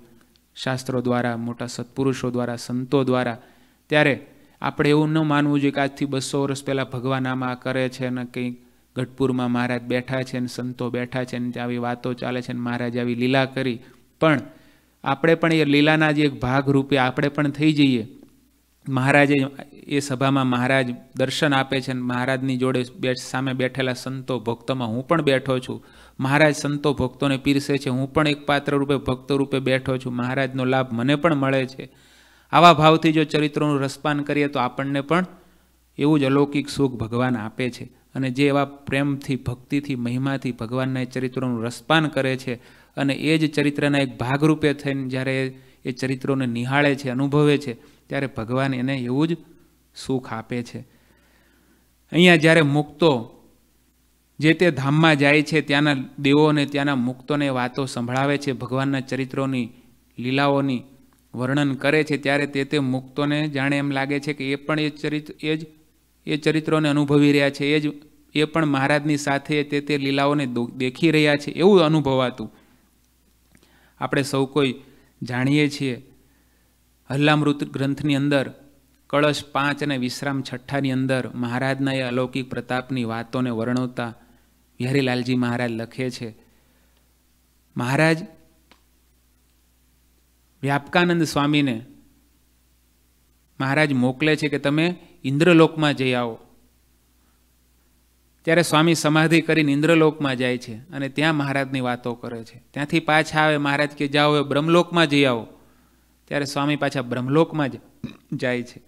શાસ્ત્રો દ્વારા, મોટા સત્પુરુષો દ્વારા, સંતો દ્વારા, ત્યારે આપણે એવું ન માનવું જોઈએ કે આજથી બસો વર્ષ પહેલાં ભગવાન આમાં આ કરે છે અને કંઈક ગઢપુરમાં મહારાજ બેઠા છે ને સંતો બેઠા છે ને ત્યાં આવી વાતો ચાલે છે ને મહારાજ આવી લીલા કરી. પણ આપણે પણ એ લીલાના જે એક ભાગ રૂપે આપણે પણ થઈ જઈએ. મહારાજે એ સભામાં મહારાજ દર્શન આપે છે અને મહારાજની જોડે બે સામે બેઠેલા સંતો ભક્તોમાં હું પણ બેઠો છું. મહારાજ સંતો ભક્તોને પીરસે છે, હું પણ એક પાત્ર રૂપે ભક્ત રૂપે બેઠો છું. મહારાજનો લાભ મને પણ મળે છે. આવા ભાવથી જો ચરિત્રોનું રસપાન કરીએ તો આપણને પણ એવું જ અલૌકિક સુખ ભગવાન આપે છે. અને જે એવા પ્રેમથી, ભક્તિથી, મહિમાથી ભગવાનના ચરિત્રોનું રસપાન કરે છે અને એ જ ચરિત્રના એક ભાગરૂપે થઈને જ્યારે એ ચરિત્રોને નિહાળે છે, અનુભવે છે, ત્યારે ભગવાન એને એવું જ સુખ આપે છે. અહીંયા જ્યારે મુક્તો જે તે ધામમાં જાય છે, ત્યાંના દેવોને ત્યાંના મુક્તોને વાતો સંભળાવે છે, ભગવાનના ચરિત્રોની લીલાઓની વર્ણન કરે છે, ત્યારે તે તે મુક્તોને જાણે એમ લાગે છે કે એ પણ એ ચરિત્ર, એ જ, એ ચરિત્રોને અનુભવી રહ્યા છે, એ જ, એ પણ મહારાજની સાથે તે તે લીલાઓને દેખી રહ્યા છે, એવું અનુભવાતું. આપણે સૌ કોઈ જાણીએ છીએ. હલ્લામૃત ગ્રંથની અંદર, કળશ પાંચ અને વિશ્રામ છઠ્ઠાની અંદર મહારાજના એ અલૌકિક પ્રતાપની વાતોને વર્ણવતા વિહારીલાલજી મહારાજ લખે છે. મહારાજ, વ્યાપકાનંદ સ્વામીને મહારાજ મોકલે છે કે તમે ઇન્દ્રલોકમાં જઈ આવો. ત્યારે સ્વામી સમાધિ કરીને ઇન્દ્રલોકમાં જાય છે અને ત્યાં મહારાજની વાતો કરે છે. ત્યાંથી પાછા આવે, મહારાજ કે, જાઓ એ બ્રહ્મલોકમાં જઈ આવો. ત્યારે સ્વામી પાછા બ્રહ્મલોકમાં જ જાય છે.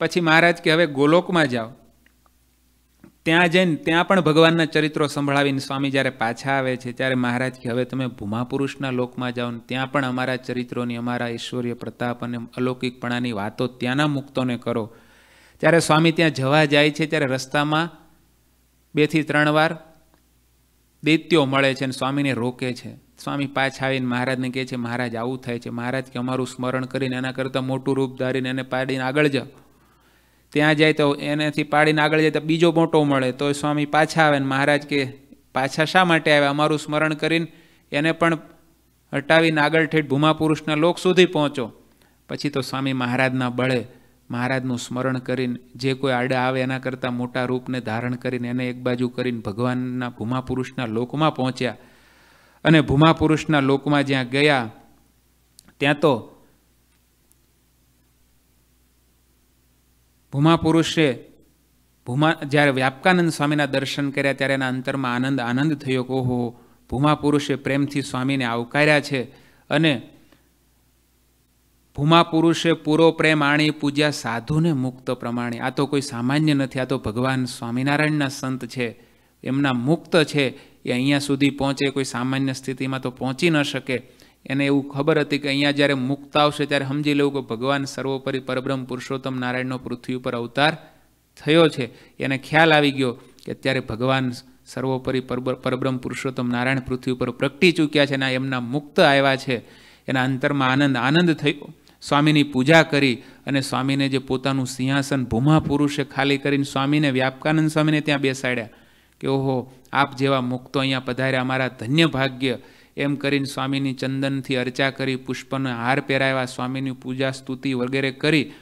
પછી મહારાજ કે, હવે ગોલોકમાં જાઓ. ત્યાં જઈને, ત્યાં પણ ભગવાનના ચરિત્રો સંભળાવીને સ્વામી જ્યારે પાછા આવે છે, ત્યારે મહારાજ કે, હવે તમે ભૂમાપુરુષના લોકમાં જાઓ ને ત્યાં પણ અમારા ચરિત્રોની, અમારા ઐશ્વર્ય પ્રતાપ અને અલૌકિકપણાની વાતો ત્યાંના મુક્તોને કરો. ત્યારે સ્વામી ત્યાં જવા જાય છે, ત્યારે રસ્તામાં બેથી ત્રણ વાર દૈત્યો મળે છે અને સ્વામીને રોકે છે. સ્વામી પાછા આવીને મહારાજને કહે છે, મહારાજ, આવું થાય છે. મહારાજ કે અમારું સ્મરણ કરીને એના કરતાં મોટું રૂપ ધારીને એને પાડીને આગળ જાઓ. ત્યાં જાય તો એનાથી પાડીને આગળ જાય તો બીજો મોટો મળે. તો સ્વામી પાછા આવે ને મહારાજ કે, પાછા શા માટે આવે અમારું સ્મરણ કરીને એને પણ હટાવીને આગળ ઠેઠ ભૂમાપુરુષના લોક સુધી પહોંચો. પછી તો સ્વામી મહારાજના બળે મહારાજનું સ્મરણ કરીને જે કોઈ આડા આવે એના કરતાં મોટા રૂપને ધારણ કરીને એને એક બાજુ કરીને ભગવાનના ભૂમાપુરુષના લોકમાં પહોંચ્યા. અને ભૂમાપુરુષના લોકમાં જ્યાં ગયા, ત્યાં તો ભૂમાપુરુષે ભૂમા, જ્યારે વ્યાપકાનંદ સ્વામીના દર્શન કર્યા ત્યારે એના અંતરમાં આનંદ આનંદ થયો કે ઓહો, ભૂમાપુરુષે પ્રેમથી સ્વામીને આવકાર્યા છે અને ભૂમાપુરુષે પૂરો પ્રેમ આણી પૂજ્યા સાધુને મુક્ત પ્રમાણે. આ તો કોઈ સામાન્ય નથી, આ તો ભગવાન સ્વામિનારાયણના સંત છે. એમના મુક્ત છે, એ અહીંયા સુધી પહોંચે, કોઈ સામાન્ય સ્થિતિમાં તો પહોંચી ન શકે. એને એવું ખબર હતી કે અહીંયા જ્યારે મુક્ત આવશે, ત્યારે સમજી લેવું કે ભગવાન સર્વોપરી પરબ્રહ્મ પુરુષોત્તમ નારાયણનો પૃથ્વી ઉપર અવતાર થયો છે. એને ખ્યાલ આવી ગયો કે અત્યારે ભગવાન સર્વોપરી પરબ્રહ્મ પુરુષોત્તમ નારાયણ પૃથ્વી ઉપર પ્રગટી ચૂક્યા છે અને એમના મુક્ત આવ્યા છે. એના અંતરમાં આનંદ આનંદ થયો. સ્વામીની પૂજા કરી અને સ્વામીને જે પોતાનું સિંહાસન ભૂમા પુરુષે ખાલી કરીને સ્વામીને વ્યાપકાનંદ સ્વામીને ત્યાં બેસાડ્યા કે ઓહો, આપ જેવા મુક્તો અહીંયા પધાર્યા, અમારા ધન્ય ભાગ્ય. એમ કરીને સ્વામીની ચંદનથી અર્ચા કરી, પુષ્પનો હાર પહેરાવ્યા, સ્વામીની પૂજા સ્તુતિ વગેરે કરી,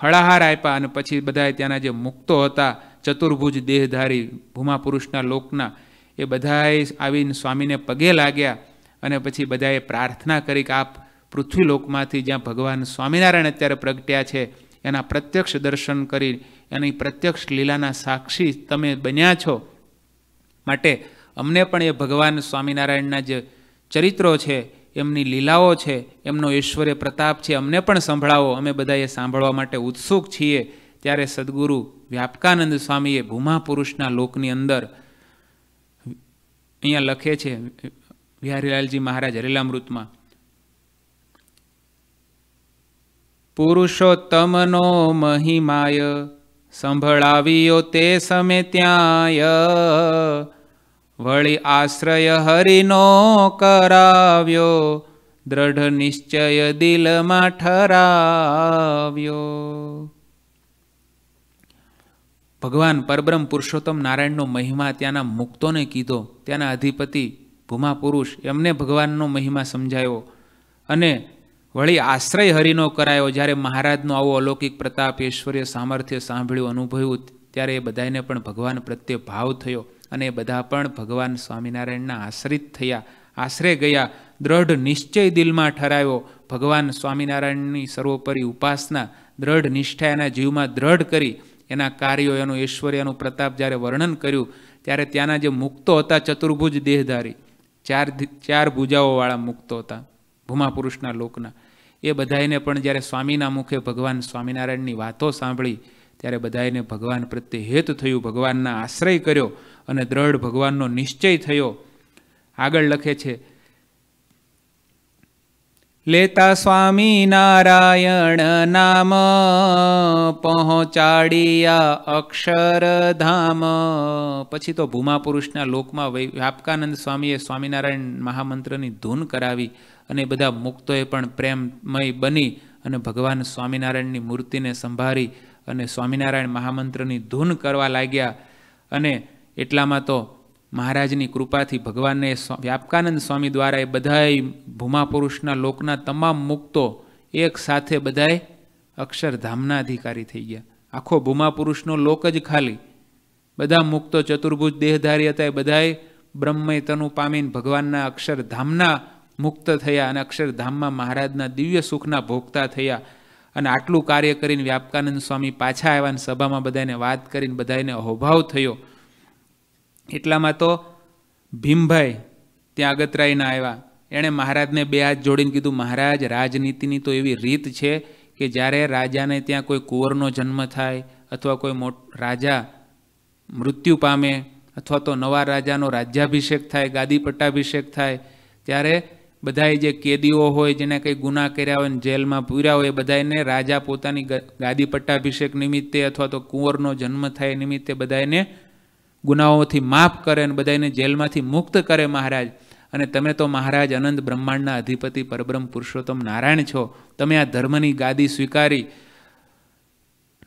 ફળાહાર આપ્યા અને પછી બધાએ ત્યાંના જે મુક્તો હતા, ચતુર્ભુજ દેહધારી, ભૂમા પુરુષના લોકના, એ બધાએ આવીને સ્વામીને પગે લાગ્યા અને પછી બધાએ પ્રાર્થના કરી કે આપ પૃથ્વીલોકમાંથી જ્યાં ભગવાન સ્વામિનારાયણ અત્યારે પ્રગટ્યા છે, એના પ્રત્યક્ષ દર્શન કરી, એની પ્રત્યક્ષ લીલાના સાક્ષી તમે બન્યા છો માટે અમને પણ એ ભગવાન સ્વામિનારાયણના જે ચરિત્રો છે, એમની લીલાઓ છે, એમનો ઐશ્વર્ય પ્રતાપ છે, અમને પણ સંભળાવો. અમે બધા એ સાંભળવા માટે ઉત્સુક છીએ. ત્યારે સદગુરુ વ્યાપકાનંદ સ્વામીએ ભૂમા પુરુષના લોકની અંદર અહીંયા લખે છે વિહારીલાલજી મહારાજ હરેલામૃતમાં પુરુષોત્તમનો મહિમાય, સંભળાવ્યો તે સમે ત્યાંય વળી આશ્રય હરિનો કરાવ્યો, દ્રઢ નિશ્ચય દિલમાં ઠરાવ્યો. ભગવાન પરબ્રહ્મ પુરુષોત્તમ નારાયણનો મહિમા ત્યાંના મુક્તોને કીધો. ત્યાંના અધિપતિ ભૂમા પુરુષ એમને ભગવાનનો મહિમા સમજાયો. અને વળી આશ્રય હરિનો કરાયો જ્યારે મહારાજનો આવો અલૌકિક પ્રતાપ ઐશ્વર્ય સામર્થ્ય સાંભળ્યું, અનુભવ્યું, ત્યારે એ બધાને પણ ભગવાન પ્રત્યે ભાવ થયો અને એ બધા પણ ભગવાન સ્વામિનારાયણના આશ્રિત થયા. આશરે ગયા, દ્રઢ નિશ્ચય દિલમાં ઠરાવ્યો ભગવાન સ્વામિનારાયણની સર્વોપરી ઉપાસના દ્રઢ નિષ્ઠા એના જીવમાં દ્રઢ કરી, એના કાર્યો, એનું ઐશ્વર્યનું પ્રતાપ જ્યારે વર્ણન કર્યું, ત્યારે ત્યાંના જે મુક્તો હતા ચતુર્ભુજ દેહધારી, ચાર ચાર ભુજાઓવાળા મુક્તો હતા ભૂમા પુરુષના લોકના. એ બધાને પણ જ્યારે સ્વામીના મુખે ભગવાન સ્વામિનારાયણની વાતો સાંભળી, ત્યારે બધાને ભગવાન પ્રત્યે હેત થયું, ભગવાનના આશ્રય કર્યો અને દ્રઢ ભગવાનનો નિશ્ચય થયો. આગળ લખે છે, લેતા સ્વામી નારાયણ નામ પહોંચાડિયા અક્ષરધામ. પછી તો ભૂમા પુરુષના લોકમાં વ્યાપકાનંદ સ્વામીએ સ્વામિનારાયણ મહામંત્રની ધૂન કરાવી અને બધા મુક્તોએ પણ પ્રેમમય બની અને ભગવાન સ્વામિનારાયણની મૂર્તિને સંભાળી અને સ્વામિનારાયણ મહામંત્રની ધૂન કરવા લાગ્યા. અને એટલામાં તો મહારાજની કૃપાથી ભગવાનને વ્યાપકાનંદ સ્વામી દ્વારા એ બધાએ ભૂમા પુરુષના લોકના તમામ મુક્તો એક સાથે બધાએ અક્ષરધામના અધિકારી થઈ ગયા. આખો ભૂમા પુરુષનો લોક જ ખાલી. બધા મુક્તો ચતુર્ભુજ દેહધારી હતા એ બધાએ બ્રહ્મય તનુ પામીને ભગવાનના અક્ષરધામના મુક્ત થયા અને અક્ષરધામમાં મહારાજના દિવ્ય સુખના ભોગતા થયા અને આટલું કાર્ય કરીને વ્યાપકાનંદ સ્વામી પાછા આવ્યા અને સભામાં બધાને વાત કરીને બધાને અહોભાવ થયો. એટલામાં તો ભીમભાઈ ત્યાં અગતરાયના આવ્યા. એણે મહારાજને બે હાથ જોડીને કીધું, મહારાજ, રાજનીતિની તો એવી રીત છે કે જ્યારે રાજાને ત્યાં કોઈ કુંવરનો જન્મ થાય અથવા કોઈ મોટ, રાજા મૃત્યુ પામે અથવા તો નવા રાજાનો રાજ્યાભિષેક થાય, ગાદી પટ્ટાભિષેક થાય, ત્યારે બધાએ જે કેદીઓ હોય, જેને કંઈ ગુના કર્યા હોય જેલમાં પૂર્યા હોય, એ બધાને રાજા પોતાની ગાદી પટ્ટાભિષેક નિમિત્તે અથવા તો કુંવરનો જન્મ થાય નિમિત્તે બધાને ગુનાઓથી માફ કરે અને બધાને જેલમાંથી મુક્ત કરે મહારાજ. અને તમે તો મહારાજ અનંત બ્રહ્માંડના અધિપતિ પરબ્રહ્મ પુરુષોત્તમ નારાયણ છો. તમે આ ધર્મની ગાદી સ્વીકારી.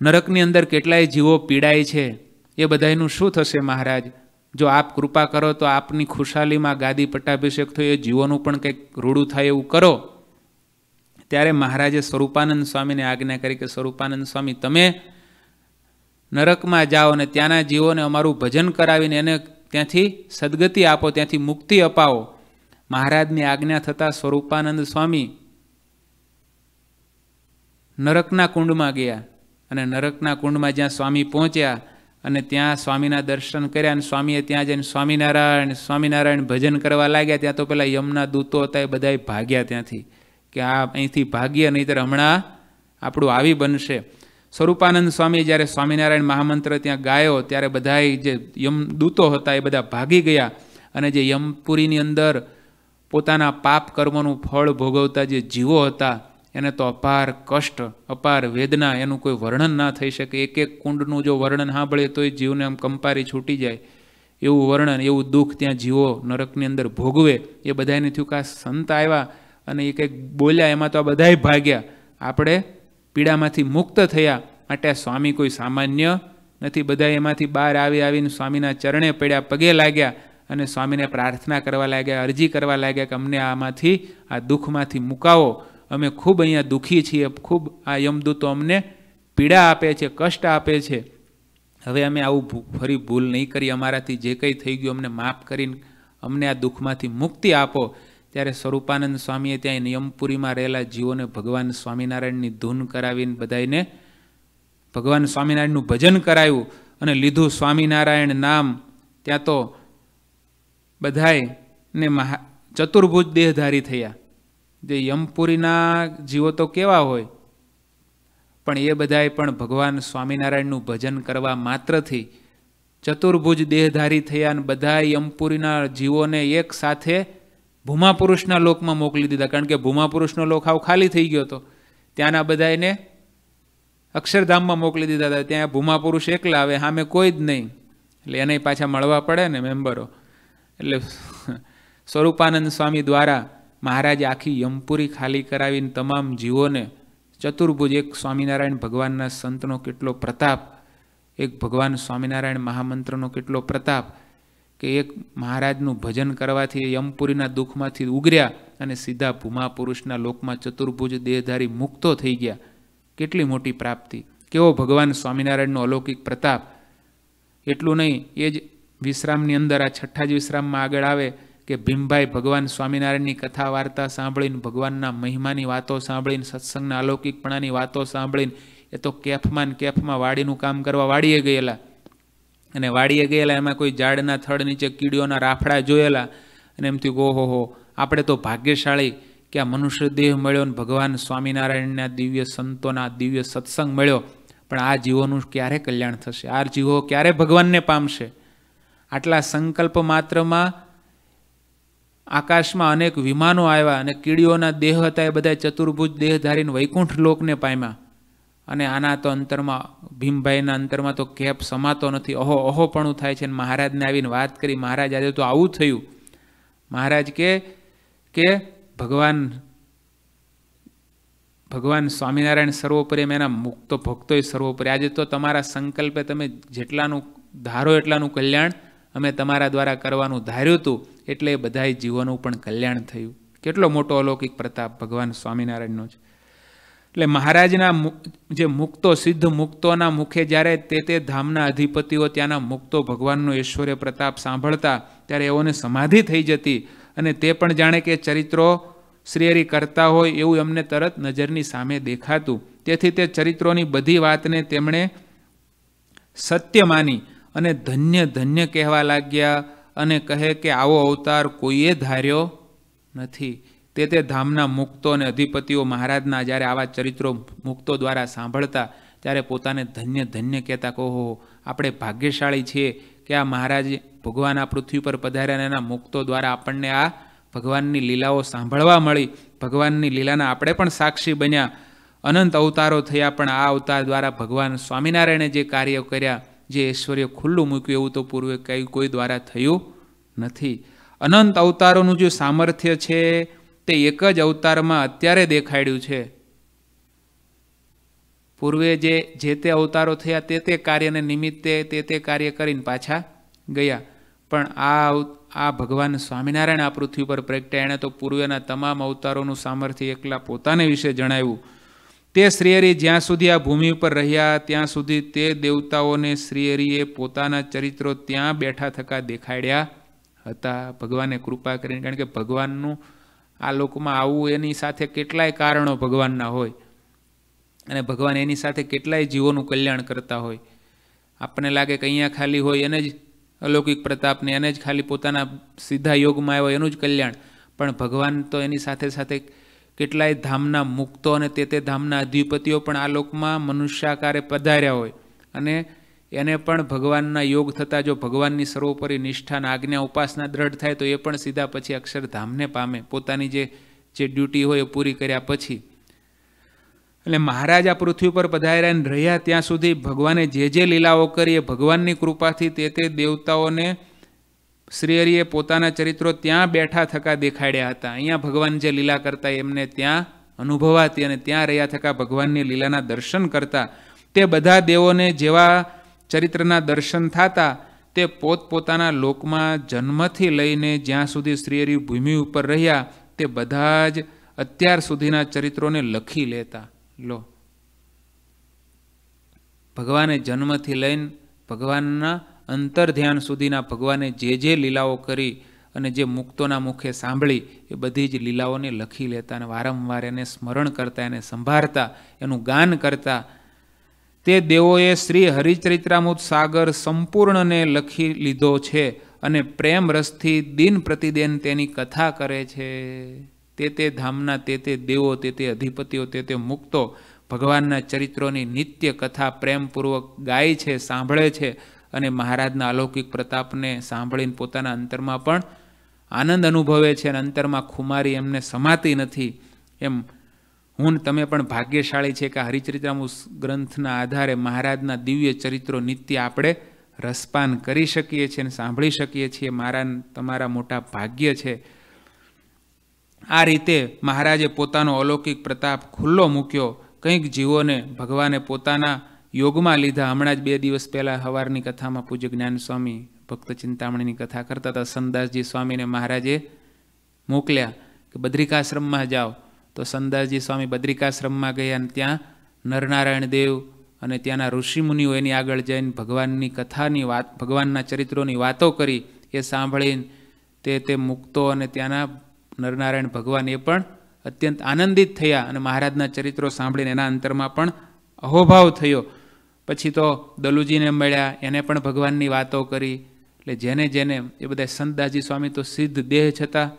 નરકની અંદર કેટલાય જીવો પીડાય છે. એ બધાનું શું થશે મહારાજ? જો આપ કૃપા કરો તો આપની ખુશાલીમાં ગાદી પટ્ટાભિષેક થયો, એ જીવોનું પણ કંઈક રૂડું થાય એવું કરો. ત્યારે મહારાજે સ્વરૂપાનંદ સ્વામીને આજ્ઞા કરી કે, સ્વરૂપાનંદ સ્વામી, તમે નરકમાં જાઓ અને ત્યાંના જીવોને અમારું ભજન કરાવીને એને ત્યાંથી સદગતિ આપો, ત્યાંથી મુક્તિ અપાવો. મહારાજની આજ્ઞા થતાં સ્વરૂપાનંદ સ્વામી નરકના કુંડમાં ગયા અને નરકના કુંડમાં જ્યાં સ્વામી પહોંચ્યા અને ત્યાં સ્વામીના દર્શન કર્યા અને સ્વામીએ ત્યાં જઈને સ્વામિનારાયણ સ્વામિનારાયણ ભજન કરવા લાગ્યા. ત્યાં તો પેલા યમના દૂતો હતા, એ બધા ભાગ્યા ત્યાંથી કે આ અહીંથી ભાગ્ય નહીંતર હમણાં આપણું આવી બનશે. સ્વરૂપાનંદ સ્વામી જ્યારે સ્વામિનારાયણ મહામંત્ર ત્યાં ગાયો, ત્યારે બધા જે યમ દૂતો હતા, એ બધા ભાગી ગયા અને જે યમપુરીની અંદર પોતાના પાપ કર્મોનું ફળ ભોગવતા જે જીવો હતા એને તો અપાર કષ્ટ, અપાર વેદના, એનું કોઈ વર્ણન ના થઈ શકે. એક એક કુંડનું જો વર્ણન સાંભળે તો એ જીવને આમ કંપારી છૂટી જાય. એવું વર્ણન, એવું દુઃખ ત્યાં જીવો નરકની અંદર ભોગવે, એ બધાને થયું કે આ સંત આવ્યા અને એ કંઈક બોલ્યા, એમાં તો આ બધાય ભાગ્યા. આપણે પીડામાંથી મુક્ત થયા, માટે આ સ્વામી કોઈ સામાન્ય નથી. બધા એમાંથી બહાર આવી આવીને સ્વામીના ચરણે પડ્યા, પગે લાગ્યા અને સ્વામીને પ્રાર્થના કરવા લાગ્યા, અરજી કરવા લાગ્યા કે અમને આમાંથી, આ દુઃખમાંથી મુકાવો. અમે ખૂબ અહીંયા દુઃખી છીએ, ખૂબ આ યમદૂતો અમને પીડા આપે છે, કષ્ટ આપે છે. હવે અમે આવું ફરી ભૂલ નહીં કરી, અમારાથી જે કંઈ થઈ ગયું અમને માફ કરીને અમને આ દુઃખમાંથી મુક્તિ આપો. ત્યારે સ્વરૂપાનંદ સ્વામીએ ત્યાં નિયમપુરીમાં રહેલા જીવોને ભગવાન સ્વામિનારાયણની ધૂન કરાવીને બધાને ભગવાન સ્વામિનારાયણનું ભજન કરાવ્યું અને લીધું સ્વામિનારાયણ નામ. ત્યાં તો બધાય ને મહા, ચતુર્ભુજ દેહધારી થયા. જે યમપુરીના જીવો તો કેવા હોય, પણ એ બધાએ પણ ભગવાન સ્વામિનારાયણનું ભજન કરવા માત્રથી ચતુર્ભુજ દેહધારી થયા અને બધા યમપુરીના જીવોને એક સાથે ભૂમા પુરુષના લોકમાં મોકલી દીધા. કારણ કે ભૂમા પુરુષનો લોક આવ ખાલી થઈ ગયો હતો ત્યાંના બધા એને અક્ષરધામમાં મોકલી દીધા હતા. ત્યાં ભૂમા પુરુષ એકલા આવે સામે કોઈ જ નહીં. એટલે એને પાછા મળવા પડે ને મેમ્બરો. એટલે સ્વરૂપાનંદ સ્વામી દ્વારા મહારાજે આખી યમપુરી ખાલી કરાવીને તમામ જીવોને ચતુર્ભુજ એક સ્વામિનારાયણ ભગવાનના સંતનો કેટલો પ્રતાપ, એક ભગવાન સ્વામિનારાયણ મહામંત્રનો કેટલો પ્રતાપ કે એક મહારાજનું ભજન કરવાથી યમપુરીના દુઃખમાંથી ઉગર્યા અને સીધા ભૂમા પુરુષના લોકમાં ચતુર્ભુજ દેહધારી મુક્તો થઈ ગયા. કેટલી મોટી પ્રાપ્તિ. કેવો ભગવાન સ્વામિનારાયણનો અલૌકિક પ્રતાપ. એટલું નહીં, એ જ વિશ્રામની અંદર, આ છઠ્ઠા જ વિશ્રામમાં આગળ આવે કે ભીમભાઈ ભગવાન સ્વામિનારાયણની કથા વાર્તા સાંભળીને, ભગવાનના મહિમાની વાતો સાંભળીને, સત્સંગના અલૌકિકપણાની વાતો સાંભળીને, એ તો કેફમાં ને કેફમાં વાડીનું કામ કરવા વાડીએ ગયેલા. અને વાડીએ ગયેલા, એમાં કોઈ ઝાડના થડ નીચે કીડીઓના રાફડા જોયેલા અને એમ થયું ઓહો હો આપણે તો ભાગ્યશાળી કે આ મનુષ્ય દેહ મળ્યો ને ભગવાન સ્વામિનારાયણના દિવ્ય સંતોના દિવ્ય સત્સંગ મળ્યો. પણ આ જીવોનું ક્યારે કલ્યાણ થશે? આ જીવો ક્યારે ભગવાનને પામશે? આટલા સંકલ્પ માત્રમાં આકાશમાં અનેક વિમાનો આવ્યા અને કીડીઓના દેહ હતા, એ બધા ચતુર્ભુજ દેહ ધારીને વૈકુંઠ લોકને પામ્યા. અને આના તો અંતરમાં, ભીમભાઈના અંતરમાં તો કેપ સમાતો નથી. અહો, અહોપણું થાય છે અને મહારાજને આવીને વાત કરી, મહારાજ આજે તો આવું થયું. મહારાજ કે કે ભગવાન ભગવાન સ્વામિનારાયણ સર્વોપરી એમ એના મુક્તો ભક્તોય સર્વોપરી. આજે તો તમારા સંકલ્પે તમે જેટલાનું ધારો એટલાનું કલ્યાણ અમે તમારા દ્વારા કરવાનું ધાર્યું હતું, એટલે બધાય જીવોનું પણ કલ્યાણ થયું. કેટલો મોટો અલૌકિક પ્રતાપ ભગવાન સ્વામિનારાયણનો છે. એટલે મહારાજના જે મુક્તો, સિદ્ધ મુક્તોના મુખે જ્યારે તે તે ધામના અધિપતિઓ ત્યાંના મુક્તો ભગવાનનો ઐશ્વર્ય પ્રતાપ સાંભળતા, ત્યારે એઓને સમાધિ થઈ જતી અને તે પણ જાણે કે ચરિત્રો શ્રીહરિ કરતા હોય એવું એમને તરત નજરની સામે દેખાતું. તેથી તે ચરિત્રોની બધી વાતને તેમણે સત્ય માની અને ધન્ય ધન્ય કહેવા લાગ્યા અને કહે કે આવો અવતાર કોઈએ ધાર્યો નથી. તે તે ધામના મુક્તો અને અધિપતિઓ મહારાજના જ્યારે આવા ચરિત્રો મુક્તો દ્વારા સાંભળતા ત્યારે પોતાને ધન્ય ધન્ય કહેતા કહો આપણે ભાગ્યશાળી છીએ કે આ મહારાજ ભગવાન આ પૃથ્વી પર પધાર્યા એના મુક્તો દ્વારા આપણને આ ભગવાનની લીલાઓ સાંભળવા મળી. ભગવાનની લીલાના આપણે પણ સાક્ષી બન્યા. અનંત અવતારો થયા, પણ આ અવતાર દ્વારા ભગવાન સ્વામિનારાયણે જે કાર્ય કર્યા જે ઐશ્વર્ય ખુલ્લું મૂક્યું એવું તો પૂર્વે કંઈ કોઈ દ્વારા થયું નથી. અનંત અવતારોનું જે સામર્થ્ય છે તે એક જ અવતારમાં અત્યારે દેખાડ્યું છે. પૂર્વે જે જે તે અવતારો થયા તે તે કાર્યને નિમિત્તે તે તે કાર્ય કરીને પાછા ગયા. પણ આ આ ભગવાન સ્વામિનારાયણ આ પૃથ્વી પર પ્રગટ્યા. એણે તો પૂર્વેના તમામ અવતારોનું સામર્થ્ય એકલા પોતાને વિશે જણાવ્યું. તે શ્રીહરિ જ્યાં સુધી આ ભૂમિ ઉપર રહ્યા, ત્યાં સુધી તે દેવતાઓને શ્રીહરિએ પોતાના ચરિત્રો ત્યાં બેઠા થકા દેખાડ્યા હતા. ભગવાને કૃપા કરીને, કારણ કે ભગવાનનું આ લોકમાં આવવું એની સાથે કેટલાય કારણો ભગવાનના હોય અને ભગવાન એની સાથે કેટલાય જીવોનું કલ્યાણ કરતા હોય. આપણને લાગે કે અહીંયા ખાલી હોય એને જ, અલૌકિક પ્રતાપને એને જ ખાલી પોતાના સીધા યોગમાં આવ્યો એનું જ કલ્યાણ. પણ ભગવાન તો એની સાથે સાથે કેટલાય ધામના મુક્તો અને તે તે ધામના અધિપતિઓ પણ આ લોકમાં મનુષ્યાકારે પધાર્યા હોય. અને એને પણ ભગવાનના યોગ થતાં જો ભગવાનની સર્વોપરી નિષ્ઠાન આજ્ઞા ઉપાસના દ્રઢ થાય તો એ પણ સીધા પછી અક્ષરધામને પામે. પોતાની જે જે ડ્યુટી હોય એ પૂરી કર્યા પછી. એટલે મહારાજ આ પૃથ્વી પર પધાર્યા રહ્યા ત્યાં સુધી ભગવાને જે જે લીલાઓ કરી એ ભગવાનની કૃપાથી તે તે દેવતાઓને શ્રીહરિએ પોતાના ચરિત્રો ત્યાં બેઠા થકા દેખાડ્યા હતા. અહીંયા ભગવાન જે લીલા કરતા એમને ત્યાં અનુભવાતી અને ત્યાં રહ્યા થકા ભગવાનની લીલાના દર્શન કરતા. તે બધા દેવોને જેવા ચરિત્રના દર્શન થતા, તે પોતપોતાના લોકમાં જન્મથી લઈને જ્યાં સુધી શ્રીહરિ ભૂમિ ઉપર રહ્યા, તે બધા જ અત્યાર સુધીના ચરિત્રોને લખી લેતા. લો. ભગવાને જન્મથી લઈને ભગવાનના અંતર ધ્યાન સુધીના ભગવાને જે જે લીલાઓ કરી અને જે મુક્તોના મુખે સાંભળી, એ બધી જ લીલાઓને લખી લેતા અને વારંવાર એને સ્મરણ કરતા, એને સંભાળતા, એનું ગાન કરતા. તે દેવોએ શ્રી હરિચરિત્રામૃત સાગર સંપૂર્ણને લખી લીધો છે અને પ્રેમ રસથી દિન પ્રતિદિન તેની કથા કરે છે. તે તે ધામના, તે તે દેવો, તે તે અધિપતિઓ, તે તે મુક્તો ભગવાનના ચરિત્રોની નિત્ય કથા પ્રેમપૂર્વક ગાય છે, સાંભળે છે. અને મહારાજના અલૌકિક પ્રતાપને સાંભળીને પોતાના અંતરમાં પણ આનંદ અનુભવે છે અને અંતરમાં ખુમારી એમને સમાતી નથી. એમ હું તમે પણ ભાગ્યશાળી છે કે હરિચરિત્રામુ ગ્રંથના આધારે મહારાજના દિવ્ય ચરિત્રો નિત્ય આપણે રસપાન કરી શકીએ છીએ અને સાંભળી શકીએ છીએ. મારા, તમારા મોટા ભાગ્ય છે. આ રીતે મહારાજે પોતાનો અલૌકિક પ્રતાપ ખુલ્લો મૂક્યો. કંઈક જીવોને ભગવાને પોતાના યોગમાં લીધા. હમણાં જ બે દિવસ પહેલાં સવારની કથામાં પૂજ્ય જ્ઞાન સ્વામી ભક્ત ચિંતામણીની કથા કરતા હતા. સંદાસજી સ્વામીને મહારાજે મોકલ્યા કે બદ્રિકાશ્રમમાં જાઓ. તો સંદાસજી સ્વામી બદ્રિકાશ્રમમાં ગયા અને ત્યાં નરનારાયણ દેવ અને ત્યાંના ઋષિમુનિઓ એની આગળ જઈને ભગવાનની કથાની વાત, ભગવાનના ચરિત્રોની વાતો કરી. એ સાંભળીને તે તે મુક્તો અને ત્યાંના નરનારાયણ ભગવાન એ પણ અત્યંત આનંદિત થયા અને મહારાજના ચરિત્રો સાંભળીને એના અંતરમાં પણ અહોભાવ થયો. પછી તો દલુજીને મળ્યા, એને પણ ભગવાનની વાતો કરી. એટલે જેને જેને એ બધા સંતદાસજી સ્વામી તો સિદ્ધ દેહ છતાં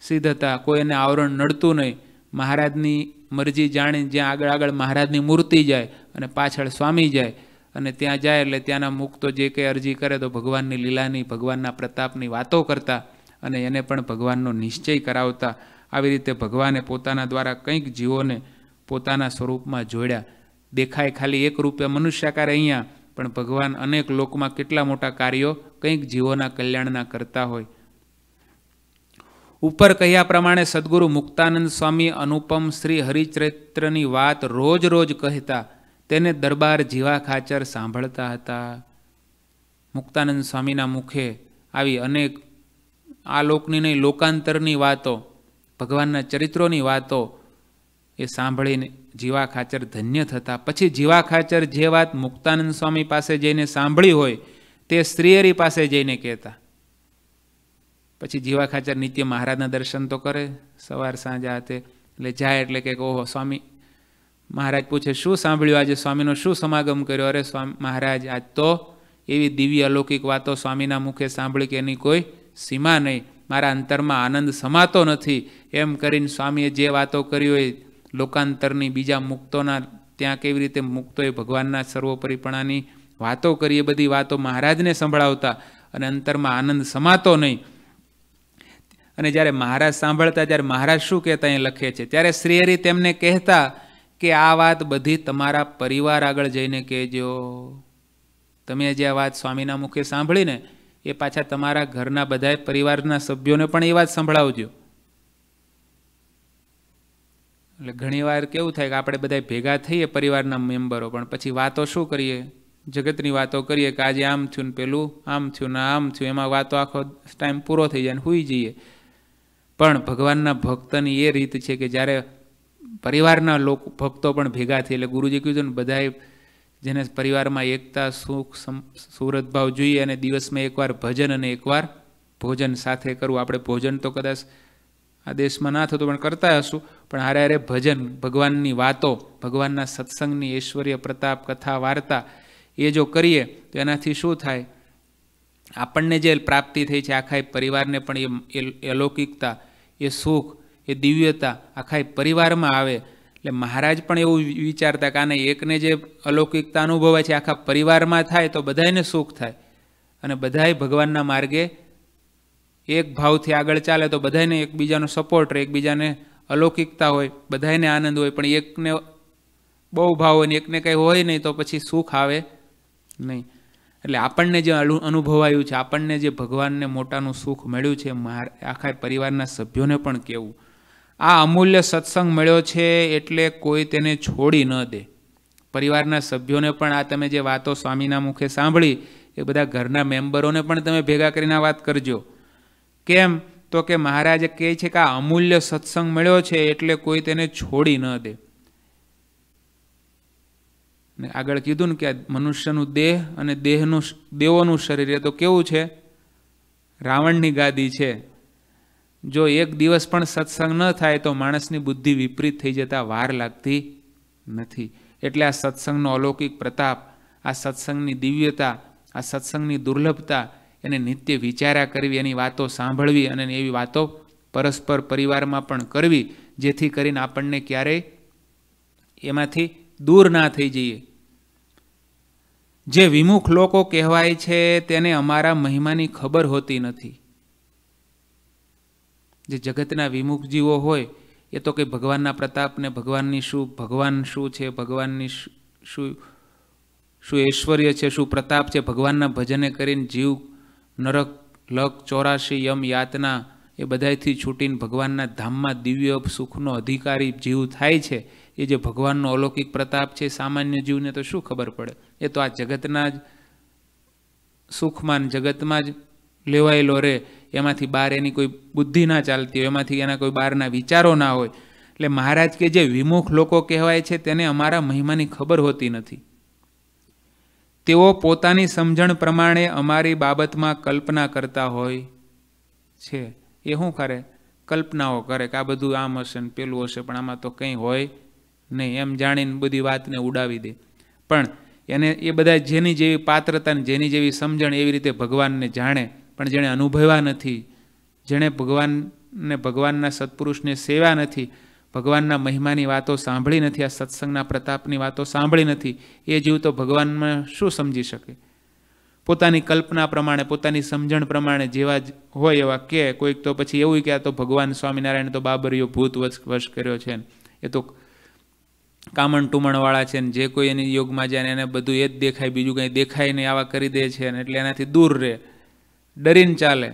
સિદ્ધ હતા. કોઈ એને આવરણ નડતું નહીં. મહારાજની મરજી જાણી જ્યાં આગળ આગળ મહારાજની મૂર્તિ જાય અને પાછળ સ્વામી જાય અને ત્યાં જાય એટલે ત્યાંના મુક્તો જે કંઈ અરજી કરે તો ભગવાનની લીલાની, ભગવાનના પ્રતાપની વાતો કરતા અને એને પણ ભગવાનનો નિશ્ચય કરાવતા. આવી રીતે ભગવાને પોતાના દ્વારા કંઈક જીવોને પોતાના સ્વરૂપમાં જોડ્યા. દેખાય ખાલી એક રૂપે મનુષ્યાકાર અહીંયા, પણ ભગવાન અનેક લોકમાં કેટલા મોટા કાર્યો કંઈક જીવોના કલ્યાણના કરતા હોય. ઉપર કહ્યા પ્રમાણે સદગુરુ મુક્તાનંદ સ્વામી અનુપમ શ્રી હરિચરિત્રની વાત રોજ રોજ કહેતા, તેને દરબાર જીવા ખાચર સાંભળતા હતા. મુક્તાનંદ સ્વામીના મુખે આવી અનેક આ લોકની નહીં, લોકાંતરની વાતો, ભગવાનના ચરિત્રોની વાતો એ સાંભળીને જીવા ખાચર ધન્ય થતા. પછી જીવા ખાચર જે વાત મુક્તાનંદ સ્વામી પાસે જઈને સાંભળી હોય, તે શ્રીહરિ પાસે જઈને કહેતા. પછી જીવા ખાચર નિત્ય મહારાજના દર્શન તો કરે, સવાર સાંજ આ એટલે જાય એટલે કે ઓહો, સ્વામી, મહારાજ પૂછે, શું સાંભળ્યું આજે? સ્વામીનો શું સમાગમ કર્યો? અરે, સ્વામી, મહારાજ, આજ તો એવી દિવ્ય અલૌકિક વાતો સ્વામીના મુખે સાંભળી કે એની કોઈ સીમા નહીં. મારા અંતરમાં આનંદ સમાતો નથી. એમ કરીને સ્વામીએ જે વાતો કરી હોય લોકાંતરની બીજા મુક્તોના ત્યાં કેવી રીતે મુક્તોએ ભગવાનના સર્વોપરીપણાની વાતો કરી એ બધી વાતો મહારાજને સંભળાવતા અને અંતરમાં આનંદ સમાતો નહીં. અને જ્યારે મહારાજ સાંભળતા, ત્યારે મહારાજ શું કહેતા એ લખે છે? ત્યારે શ્રીહરિ તેમને કહેતા કે આ વાત બધી તમારા પરિવાર આગળ જઈને કહેજો. તમે જે આ વાત સ્વામીના મુખે સાંભળીને, એ પાછા તમારા ઘરના બધા પરિવારના સભ્યોને પણ એ વાત સંભળાવજો. એટલે ઘણીવાર કેવું થાય કે આપણે બધા ભેગા થઈએ પરિવારના મેમ્બરો, પણ પછી વાતો શું કરીએ? જગતની વાતો કરીએ કે આજે આમ થયું ને પેલું, આમ થયું ને આમ થયું, એમાં વાતો આખો ટાઈમ પૂરો થઈ જાય ને હુઈ જઈએ. પણ ભગવાનના ભક્તની એ રીત છે કે જ્યારે પરિવારના લોકો, ભક્તો પણ ભેગા થઈ એટલે ગુરુજી કીધું ને બધાએ જેને પરિવારમાં એકતા, સુખ સુરતભાવ જોઈએ અને દિવસમાં એકવાર ભજન અને એકવાર ભોજન સાથે કરવું. આપણે ભોજન તો કદાચ આ દેશમાં ના થતું, પણ કરતા હશું. પણ હારે હારે ભજન, ભગવાનની વાતો, ભગવાનના સત્સંગની ઐશ્વર્ય પ્રતાપ, કથા, વાર્તા, એ જો કરીએ, તો એનાથી શું થાય? આપણને જે પ્રાપ્તિ થઈ છે, આખા પરિવારને પણ એ અલૌકિકતા, એ સુખ, એ દિવ્યતા આખા પરિવારમાં આવે. એટલે મહારાજ પણ એવું વિચારતા કે આને એકને જે અલૌકિકતા અનુભવાય છે, આખા પરિવારમાં થાય, તો બધાને સુખ થાય. અને બધાય ભગવાનના માર્ગે એક ભાવથી આગળ ચાલે તો બધાને એકબીજાનો સપોર્ટ રહે, એકબીજાને અલૌકિકતા હોય બધાને આનંદ હોય, પણ એકને બહુ ભાવ હોય ને એકને કંઈ હોય નહીં તો પછી સુખ આવે નહીં. એટલે આપણને જે અનુભવાયું છે, આપણને જે ભગવાનને મોટાનું સુખ મળ્યું છે આખા પરિવારના સભ્યોને પણ કહેવું આ અમૂલ્ય સત્સંગ મળ્યો છે એટલે કોઈ તેને છોડી ન દે. પરિવારના સભ્યોને પણ આ તમે જે વાતો સ્વામીના મુખે સાંભળી, એ બધા ઘરના મેમ્બરોને પણ તમે ભેગા કરીને વાત કરજો. કેમ? તો કે મહારાજ કહે છે કે આ અમૂલ્ય સત્સંગ મળ્યો છે એટલે કોઈ તેને છોડી ન દે. ને આગળ કીધું ને કે મનુષ્યનું દેહ અને દેહનું દેવોનું શરીર, એ તો કેવું છે? રાવણની ગાદી છે. જો એક દિવસ પણ સત્સંગ ન થાય તો માણસની બુદ્ધિ વિપરીત થઈ જતા વાર લાગતી નથી. એટલે આ સત્સંગનો અલૌકિક પ્રતાપ, આ સત્સંગની દિવ્યતા, આ સત્સંગની દુર્લભતા એને નિત્ય વિચારા કરવી, એની વાતો સાંભળવી અને એવી વાતો પરસ્પર પરિવારમાં પણ કરવી, જેથી કરીને આપણને ક્યારેય એમાંથી દૂર ના થઈ જઈએ. જે વિમુખ લોકો કહેવાય છે, તેને અમારા મહિમાની ખબર હોતી નથી. જે જગતના વિમુખ જીવો હોય, એ તો કે ભગવાનના પ્રતાપને ભગવાનની શું, ભગવાન શું છે, ભગવાનની શું શું ઐશ્વર્ય છે, શું પ્રતાપ છે, ભગવાનના ભજને કરીને જીવ નરક, લક, ચોરાશી, યમ, યાતના એ બધાથી છૂટીને ભગવાનના ધામમાં દિવ્ય, સુખનો અધિકારી જીવ થાય છે. એ જે ભગવાનનો અલૌકિક પ્રતાપ છે, સામાન્ય જીવને તો શું ખબર પડે? એ તો આ જગતના જ, સુખમાન જગતમાં જ લેવાયેલો રહે. એમાંથી બહાર એની કોઈ બુદ્ધિ ના ચાલતી હોય, એમાંથી એના કોઈ બહારના વિચારો ના હોય. એટલે મહારાજ કે જે વિમુખ લોકો કહેવાય છે, તેને અમારા મહિમાની ખબર હોતી નથી. તેઓ પોતાની સમજણ પ્રમાણે અમારી બાબતમાં કલ્પના કરતા હોય છે. એ શું કરે કલ્પનાઓ કરે કે આ બધું આમ હશે ને પેલું હશે, પણ આમાં તો કંઈ હોય નહીં. એમ જાણીને બધી વાતને ઉડાવી દે. પણ એને એ બધા જેની જેવી પાત્રતા ને જેની જેવી સમજણ એવી રીતે ભગવાનને જાણે, પણ જેણે અનુભવ્યા નથી, જેણે ભગવાનને ભગવાનના સત્પુરુષને સેવા નથી ભગવાનના મહિમાની વાતો સાંભળી નથી, આ સત્સંગના પ્રતાપની વાતો સાંભળી નથી, એ જીવ તો ભગવાનમાં શું સમજી શકે? પોતાની કલ્પના પ્રમાણે, પોતાની સમજણ પ્રમાણે જેવા જ હોય એવા કે, કોઈક તો પછી એવું કે આ તો ભગવાન સ્વામિનારાયણ તો બાબરીઓ ભૂત વશ કર્યો છે એ તો કામણ ટુમણવાળા છે ને, જે કોઈ એની યોગમાં જાય એને બધું એ જ દેખાય, બીજું કંઈ દેખાય નહીં, આવા કરી દે છે ને, એટલે એનાથી દૂર રહે, ડરીને ચાલે.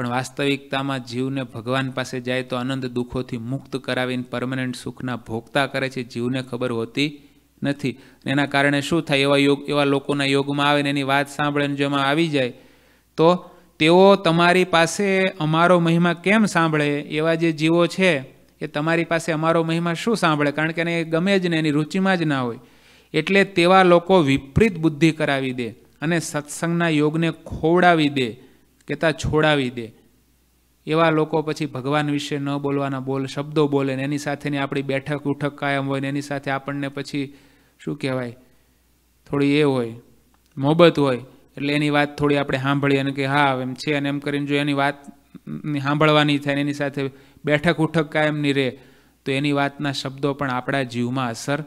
પણ વાસ્તવિકતામાં જીવને ભગવાન પાસે જાય તો આનંદ દુઃખોથી મુક્ત કરાવીને પરમનન્ટ સુખના ભોગતા કરે છે. જીવને ખબર હોતી નથી. એના કારણે શું થાય? એવા યોગ, એવા લોકોના યોગમાં આવે ને એની વાત સાંભળે જો એમાં આવી જાય, તો તેઓ તમારી પાસે અમારો મહિમા કેમ સાંભળે? એવા જે જીવો છે, એ તમારી પાસે અમારો મહિમા શું સાંભળે? કારણ કે એને ગમે જ ને, એની રુચિમાં જ ના હોય. એટલે તેવા લોકો વિપરીત બુદ્ધિ કરાવી દે અને સત્સંગના યોગને ખોવડાવી દે. કહેતા છોડાવી દે. એવા લોકો પછી ભગવાન વિશે ન બોલવાના બોલ, શબ્દો બોલે ને એની સાથેની આપણી બેઠક ઉઠક કાયમ હોય ને એની સાથે આપણને પછી શું કહેવાય? થોડી એ હોય મોહબત હોય. એટલે એની વાત થોડી આપણે સાંભળીએ અને કે હા એમ છે અને એમ કરીને જો એની વાત સાંભળવાની થાય એની સાથે બેઠક ઉઠક કાયમની રહે, તો એની વાતના શબ્દો પણ આપણા જીવમાં અસર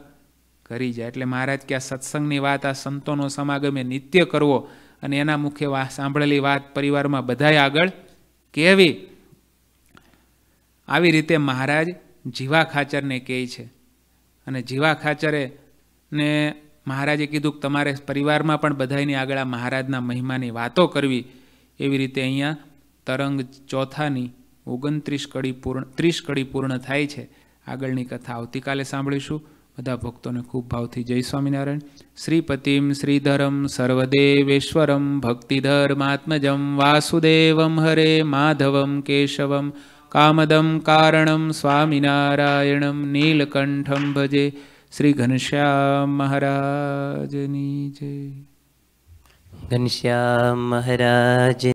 કરી જાય. એટલે મહારાજ કે આ સત્સંગની વાત આ સંતોનો સમાગમે નિત્ય કરવો અને એના મુખ્ય સાંભળેલી વાત પરિવારમાં બધાય આગળ કહેવી. આવી રીતે મહારાજ જીવા ખાચરને કહે છે. અને જીવા ખાચરે ને મહારાજે કીધું કે તમારે પરિવારમાં પણ બધાની આગળ આ મહારાજના મહિમાની વાતો કરવી. એવી રીતે અહીંયા તરંગ ચોથાની ઓગણત્રીસ કડી પૂર્ણ, ત્રીસ કડી પૂર્ણ થાય છે. આગળની કથા આવતીકાલે સાંભળીશું. બધા ભક્તોને ખૂબ ભાવથી જય સ્વામિનારાયણ. શ્રીપતિમ શ્રીધરમ સર્વદેવેશ્વરમ ભક્તિધર્માત્મજમ વાસુદેવમ હરે માધવમ કેશવમ કામદમ કારણમ સ્વામિનારાયણમ નીલકંઠમ ભજે. શ્રી ઘનશ્યામ મહારાજની જય. ઘનશ્યામ મહારાજ